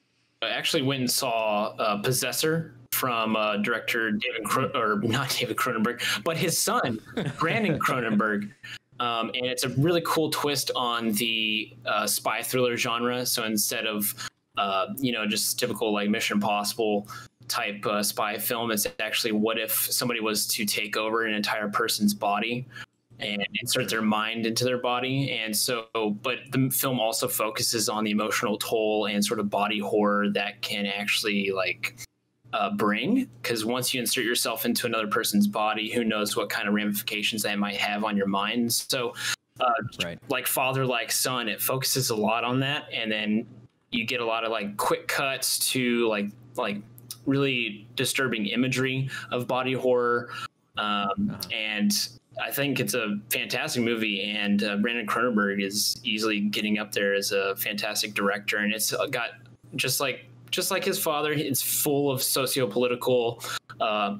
I actually went and saw uh, Possessor from uh, director David Cro- or not <laughs> David Cronenberg, but his son <laughs> Brandon Cronenberg. Um, and it's a really cool twist on the uh, spy thriller genre. So instead of uh, you know just typical like Mission Impossible type uh, spy film, it's actually what if somebody was to take over an entire person's body and insert their mind into their body. And so, but the film also focuses on the emotional toll and sort of body horror that can actually like uh, bring. Because once you insert yourself into another person's body, who knows what kind of ramifications that might have on your mind. So, uh, Right. like father, like son, it focuses a lot on that, and then you get a lot of like quick cuts to like like really disturbing imagery of body horror um, and I think it's a fantastic movie, and uh, Brandon Cronenberg is easily getting up there as a fantastic director, and it's got just like just like his father, it's full of socio-political uh,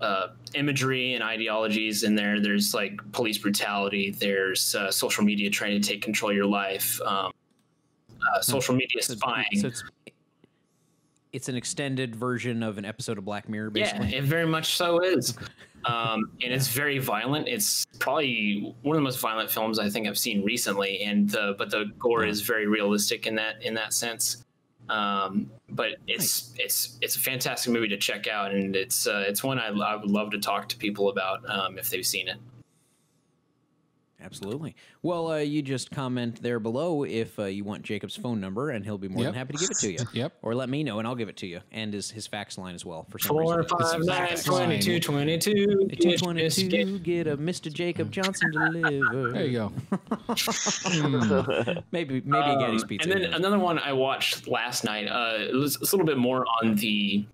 uh, imagery and ideologies in there. There's like police brutality. There's uh, social media trying to take control of your life. Um, uh, social media spying. so it's it's an extended version of an episode of Black Mirror, basically. Yeah, it very much so is. <laughs> Um, and it's very violent. It's probably one of the most violent films I think I've seen recently. And the but the gore is very realistic in that in that sense. Um, but it's it's it's a fantastic movie to check out, and it's uh, it's one I, I would love to talk to people about um, if they've seen it. Absolutely. Well, uh, you just comment there below if uh, you want Jacob's phone number, and he'll be more than happy to give it to you. <laughs> Yep. Or let me know, and I'll give it to you, and his his fax line as well. For some Four, reason. five, nine, fax twenty-two, line. twenty-two. Two twenty two. Get a Mr. Jacob Johnson delivered. <laughs> There you go. <laughs> Maybe maybe a Getty's Um, Pizza. And then another one I watched last night. Uh, it was it's a little bit more on the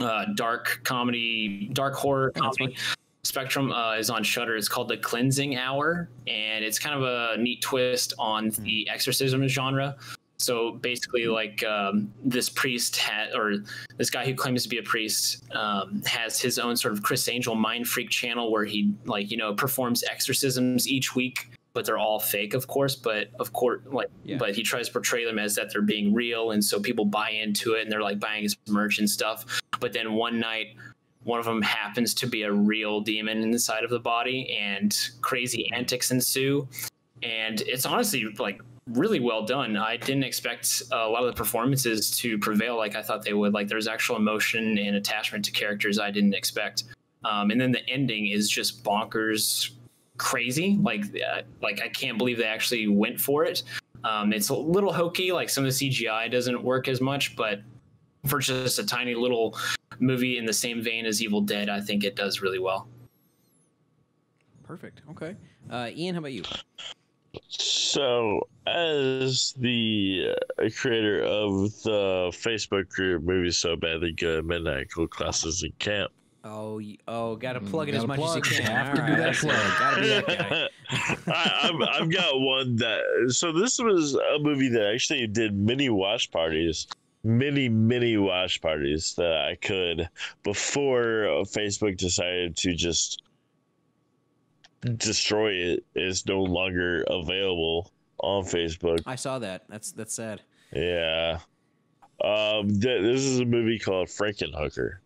uh, dark comedy, dark horror comedy spectrum. Uh, is on Shudder. It's called The Cleansing Hour, and it's kind of a neat twist on the exorcism genre. So basically, like um, this priest had, or this guy who claims to be a priest, um, has his own sort of Criss Angel mind freak channel where he, like, you know, performs exorcisms each week, but they're all fake, of course. But of course, like, Yeah. but he tries to portray them as that they're being real, and so people buy into it, and they're like buying his merch and stuff. But then one night, one of them happens to be a real demon inside of the body, and crazy antics ensue. And it's honestly like really well done. I didn't expect a lot of the performances to prevail like I thought they would. Like there's actual emotion and attachment to characters I didn't expect. Um, and then the ending is just bonkers, crazy. Like uh, like I can't believe they actually went for it. Um, it's a little hokey. Like some of the CGI doesn't work as much, but for just a tiny little movie in the same vein as Evil Dead, I think it does really well. Perfect. Okay. Uh, Ian, how about you? So, as the uh, creator of the Facebook group "Movies So Badly Good," Midnight Cult Classics in Camp, Oh, y- oh, gotta plug it as gotta much as you can. Have to All do that plug. Gotta be that guy. <laughs> <laughs> I, I've, I've got one that. So this was a movie that actually did many watch parties, many many watch parties that I could before Facebook decided to just destroy it. It's no longer available on Facebook. I saw that. That's that's sad. Yeah. Um, th- this is a movie called Frankenhooker.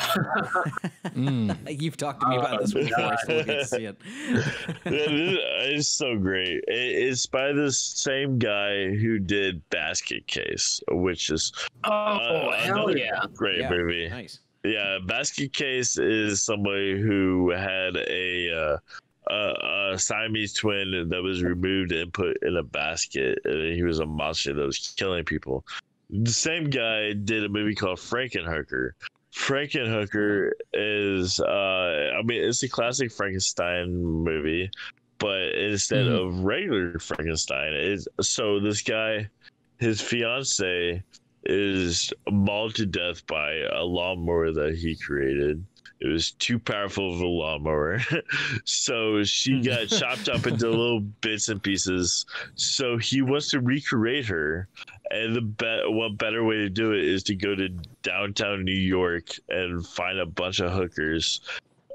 <laughs> Mm. You've talked to me about this <laughs> before. I still get to see it. <laughs> it's so great. It's by the same guy who did Basket Case, which is Oh uh, hell yeah! great Yeah, movie. Nice. Yeah, Basket Case is somebody who had a uh, a, a Siamese twin that was removed and put in a basket. And he was a monster that was killing people. The same guy did a movie called Frankenhooker. Frankenhooker is, uh, I mean, it's a classic Frankenstein movie, but instead Mhm. of regular Frankenstein, is so this guy, his fiance is mauled to death by a lawnmower that he created. It was too powerful of a lawnmower. <laughs> so she got chopped up into <laughs> little bits and pieces. So he wants to recreate her. And the be- what better way to do it is to go to downtown New York and find a bunch of hookers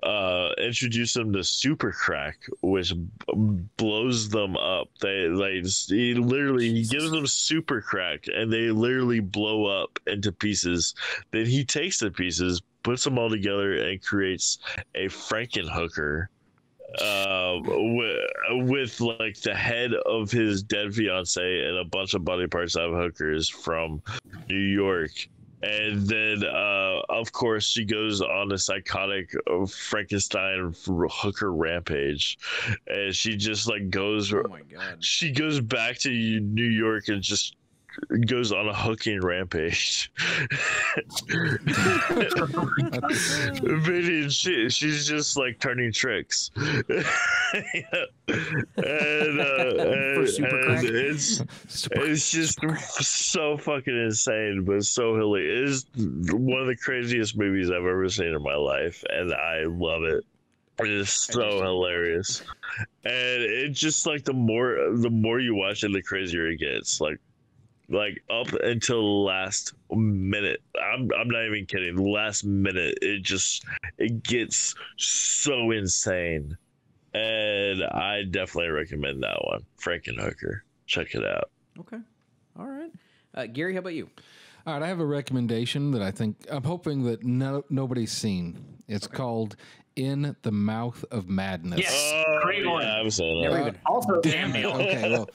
uh introduce them to super crack which b- blows them up. They like he literally he gives them super crack and they literally blow up into pieces. Then he takes the pieces puts them all together and creates a frankenhooker uh, with, with like the head of his dead fiance and a bunch of body parts of hookers from New York and then uh, of course she goes on a psychotic uh, frankenstein hooker rampage and she just like goes Oh my god. she goes back to new york and just goes on a hooking rampage Meaning she, she's just like turning tricks <laughs> and, uh, <laughs> and, super and it's <laughs> it's just so fucking insane, but so hilarious. It is one of the craziest movies I've ever seen in my life, and I love it. It is so hilarious, and it just like the more the more you watch it, the crazier it gets. Like, like up until the last minute. I'm I'm not even kidding. The last minute, it just it gets so insane, and I definitely recommend that one, Frankenhooker. Check it out. Okay. All right. Uh, Gary, how about you? All right, I have a recommendation that I think I'm hoping that no, nobody's seen. It's called "In the Mouth of Madness." Yes. Great one. Oh, Yeah, I've seen that. even. Also, <laughs> Samuel. Okay, well,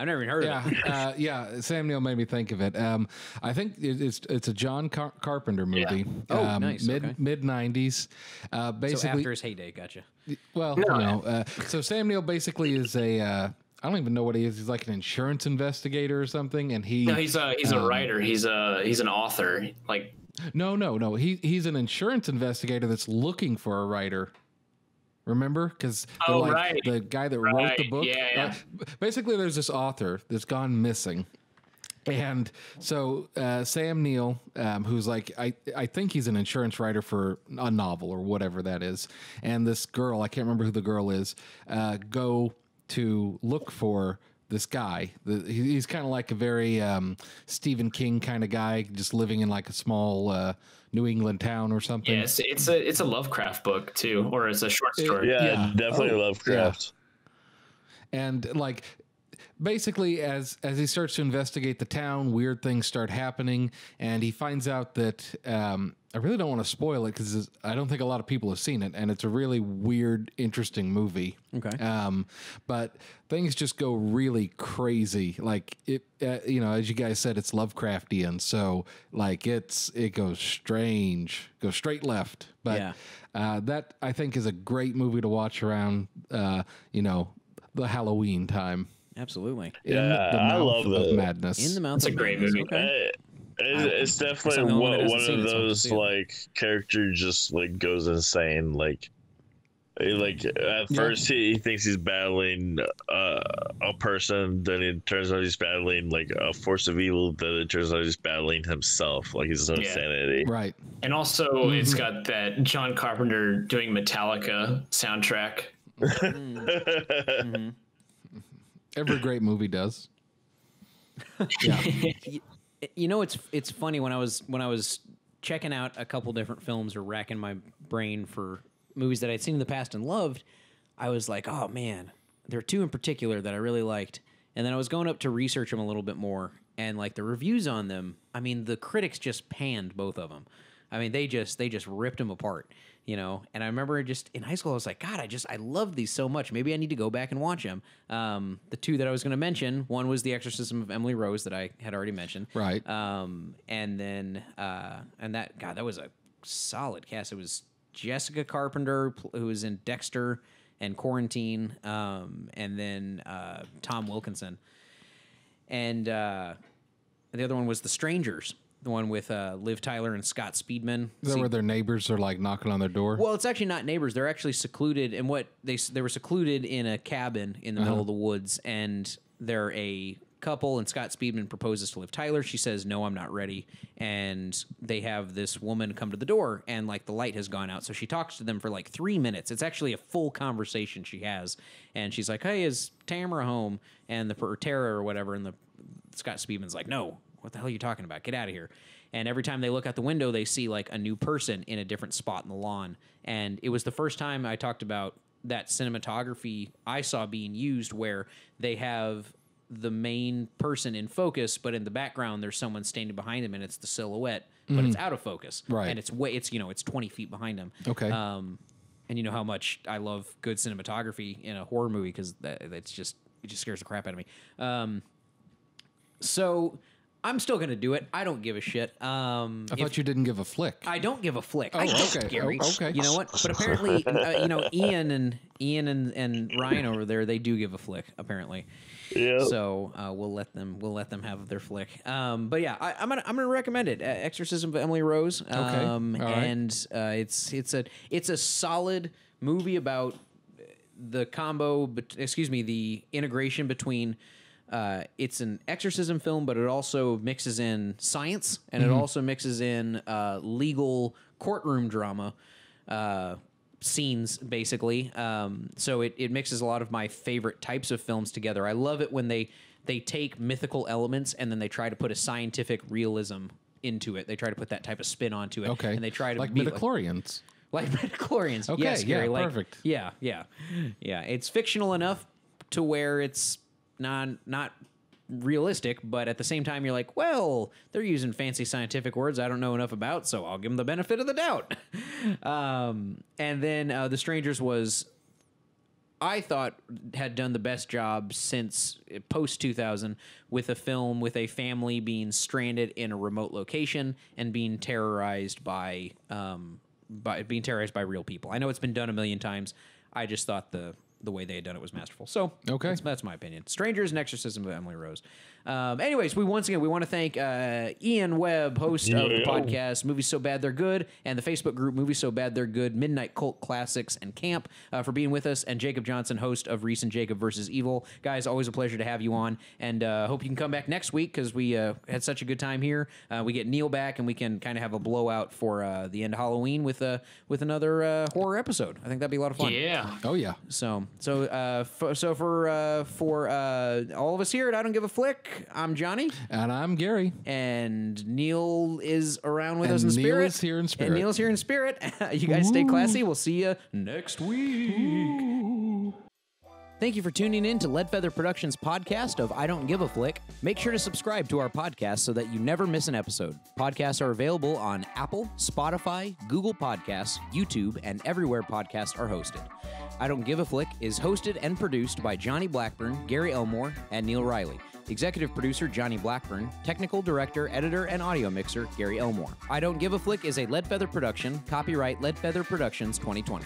I've never even heard yeah, of it. uh, yeah. Sam Neill made me think of it. Um, I think it, it's it's a John Car- Carpenter movie. Oh, um, nice, Mid okay. mid nineties. Uh, So basically, after his heyday, gotcha. well, you know, uh, so Sam Neill basically is a. Uh, I don't even know what he is. He's like an insurance investigator or something, and he. No, he's a he's a Um, writer. He's a he's an author. Like No, no, no. He he's an insurance investigator that's looking for a writer. Remember? Because Oh, like right. the guy that wrote the book. yeah, yeah. uh, basically, there's this author that's gone missing. And so uh, Sam Neill, um, who's like, I, I think he's an insurance writer for a novel or whatever that is, and this girl, I can't remember who the girl is, uh, go to look for this guy. The, he, he's kind of like a very um, Stephen King kind of guy, just living in like a small uh, New England town or something. Yeah, it's, it's a it's a Lovecraft book too, or it's a short story. Yeah, Yeah. definitely Oh, Lovecraft. and like basically as as he starts to investigate the town weird things start happening and he finds out that um i really don't want to spoil it because i don't think a lot of people have seen it and it's a really weird interesting movie Okay. um but things just go really crazy like it uh, you know as you guys said it's lovecraftian so like it's it goes strange goes straight left but Yeah. uh, that I think is a great movie to watch around, uh, you know, the Halloween time. Absolutely. In Yeah, the I love of the- madness. In the mouth. It's a of great Madness. movie. Okay. It- it's definitely the only one that one, hasn't one seen of it, so I have to those see it. like character just like goes insane. Like, like at first he, he thinks he's battling uh, a person, then it turns out he's battling like a force of evil. Then it turns out he's battling himself, like his own Yeah. sanity. right. And also, it's mm-hmm. got that John Carpenter doing Metallica soundtrack. <laughs> Mm-hmm. Mm-hmm. Every great movie does. <laughs> Yeah. You know it's it's funny when I was when I was checking out a couple different films or racking my brain for movies that I'd seen in the past and loved, I was like, oh man, there are two in particular that I really liked, and then I was going up to research them a little bit more, and like the reviews on them, I mean the critics just panned both of them. I mean they just they just ripped them apart, you know. And I remember just in high school I was like, God, I just I love these so much. Maybe I need to go back and watch them. Um, the two that I was going to mention, one was The Exorcism of Emily Rose that I had already mentioned, Right. um, and then uh, and that God, that was a solid cast. It was Jessica Carpenter who was in Dexter and Quarantine, um, and then uh, Tom Wilkinson, and uh, the other one was The Strangers, the one with uh, Liv Tyler and Scott Speedman. Is that where their neighbors are like knocking on their door? Well, it's actually not neighbors. They're actually secluded, and what they they were secluded in a cabin in the middle of the woods, and they're a couple. And Scott Speedman proposes to Liv Tyler. She says, "No, I'm not ready." And they have this woman come to the door, and like the light has gone out, so she talks to them for like three minutes. It's actually a full conversation she has, and she's like, "Hey, is Tamara home?" And the or Tara or whatever, and the Scott Speedman's like, no, what the hell are you talking about? Get out of here. And every time they look out the window, they see like a new person in a different spot in the lawn. And it was the first time I talked about that cinematography I saw being used where they have the main person in focus, but in the background there's someone standing behind him and it's the silhouette, but it's out of focus. Right. And it's way it's you know, it's twenty feet behind him. Okay. Um and you know how much I love good cinematography in a horror movie because that, that's just it just scares the crap out of me. Um, so I'm still gonna do it. I don't give a shit. Um, I if- thought you didn't give a flick. I don't give a flick. I Oh, don't, okay. Gary. Oh, okay. You know what? But apparently, <laughs> uh, you know, Ian and Ian and, and Ryan over there, they do give a flick. Apparently, Yeah. so uh, we'll let them we'll let them have their flick. Um, but yeah, I, I'm gonna I'm gonna recommend it. Uh, Exorcism of Emily Rose. Um, All right. and uh, it's it's a it's a solid movie about the combo. But Excuse me, the integration between. Uh, it's an exorcism film, but it also mixes in science and it also mixes in uh, legal courtroom drama uh, scenes, basically. Um, so it, it mixes a lot of my favorite types of films together. I love it when they they take mythical elements and then they try to put a scientific realism into it. They try to put that type of spin onto it. okay. and they try to like midichlorians. like <laughs> midichlorians. Okay, yes, Gary, yeah, like, perfect. Yeah, yeah, yeah. It's fictional enough to where it's not not realistic, but at the same time, you're like, well, they're using fancy scientific words I don't know enough about, so I'll give them the benefit of the doubt. <laughs> um, and then uh, the Strangers was I thought had done the best job since post 2000 with a film with a family being stranded in a remote location and being terrorized by um by being terrorized by real people. I know it's been done a million times. I just thought the the way they had done it was masterful. So Okay. that's, that's my opinion. Strangers and Exorcism of Emily Rose. Um, anyways, we once again we want to thank uh, Ian Webb, host of the podcast Movies So Bad They're Good, and the Facebook group Movies So Bad They're Good, Midnight Cult Classics and Camp uh, for being with us, and Jacob Johnson, host of "Recent Jacob versus Evil. Guys, always a pleasure to have you on, and uh, hope you can come back next week because we uh, had such a good time here. Uh, we get Neil back, and we can kind of have a blowout for uh, the end of Halloween with uh, with another uh, horror episode. I think that'd be a lot of fun. Yeah. Oh yeah. So So, uh, f- so for uh, for uh, all of us here at I Don't Give a Flick, I'm Johnny, And I'm Gary. and Neil is around with us in And Neil spirit. is here in spirit. And Neil's here in spirit. <laughs> you guys stay classy. We'll see you next week. Thank you for tuning in to Leadfeather Productions podcast of I Don't Give a Flick. Make sure to subscribe to our podcast so that you never miss an episode. Podcasts are available on Apple, Spotify, Google Podcasts, YouTube, and everywhere podcasts are hosted. I Don't Give a Flick is hosted and produced by Johnny Blackburn, Gary Elmore, and Neil Riley. Executive producer Johnny Blackburn, technical director, editor, and audio mixer Gary Elmore. I Don't Give a Flick is a Leadfeather production, copyright Leadfeather Productions 2020.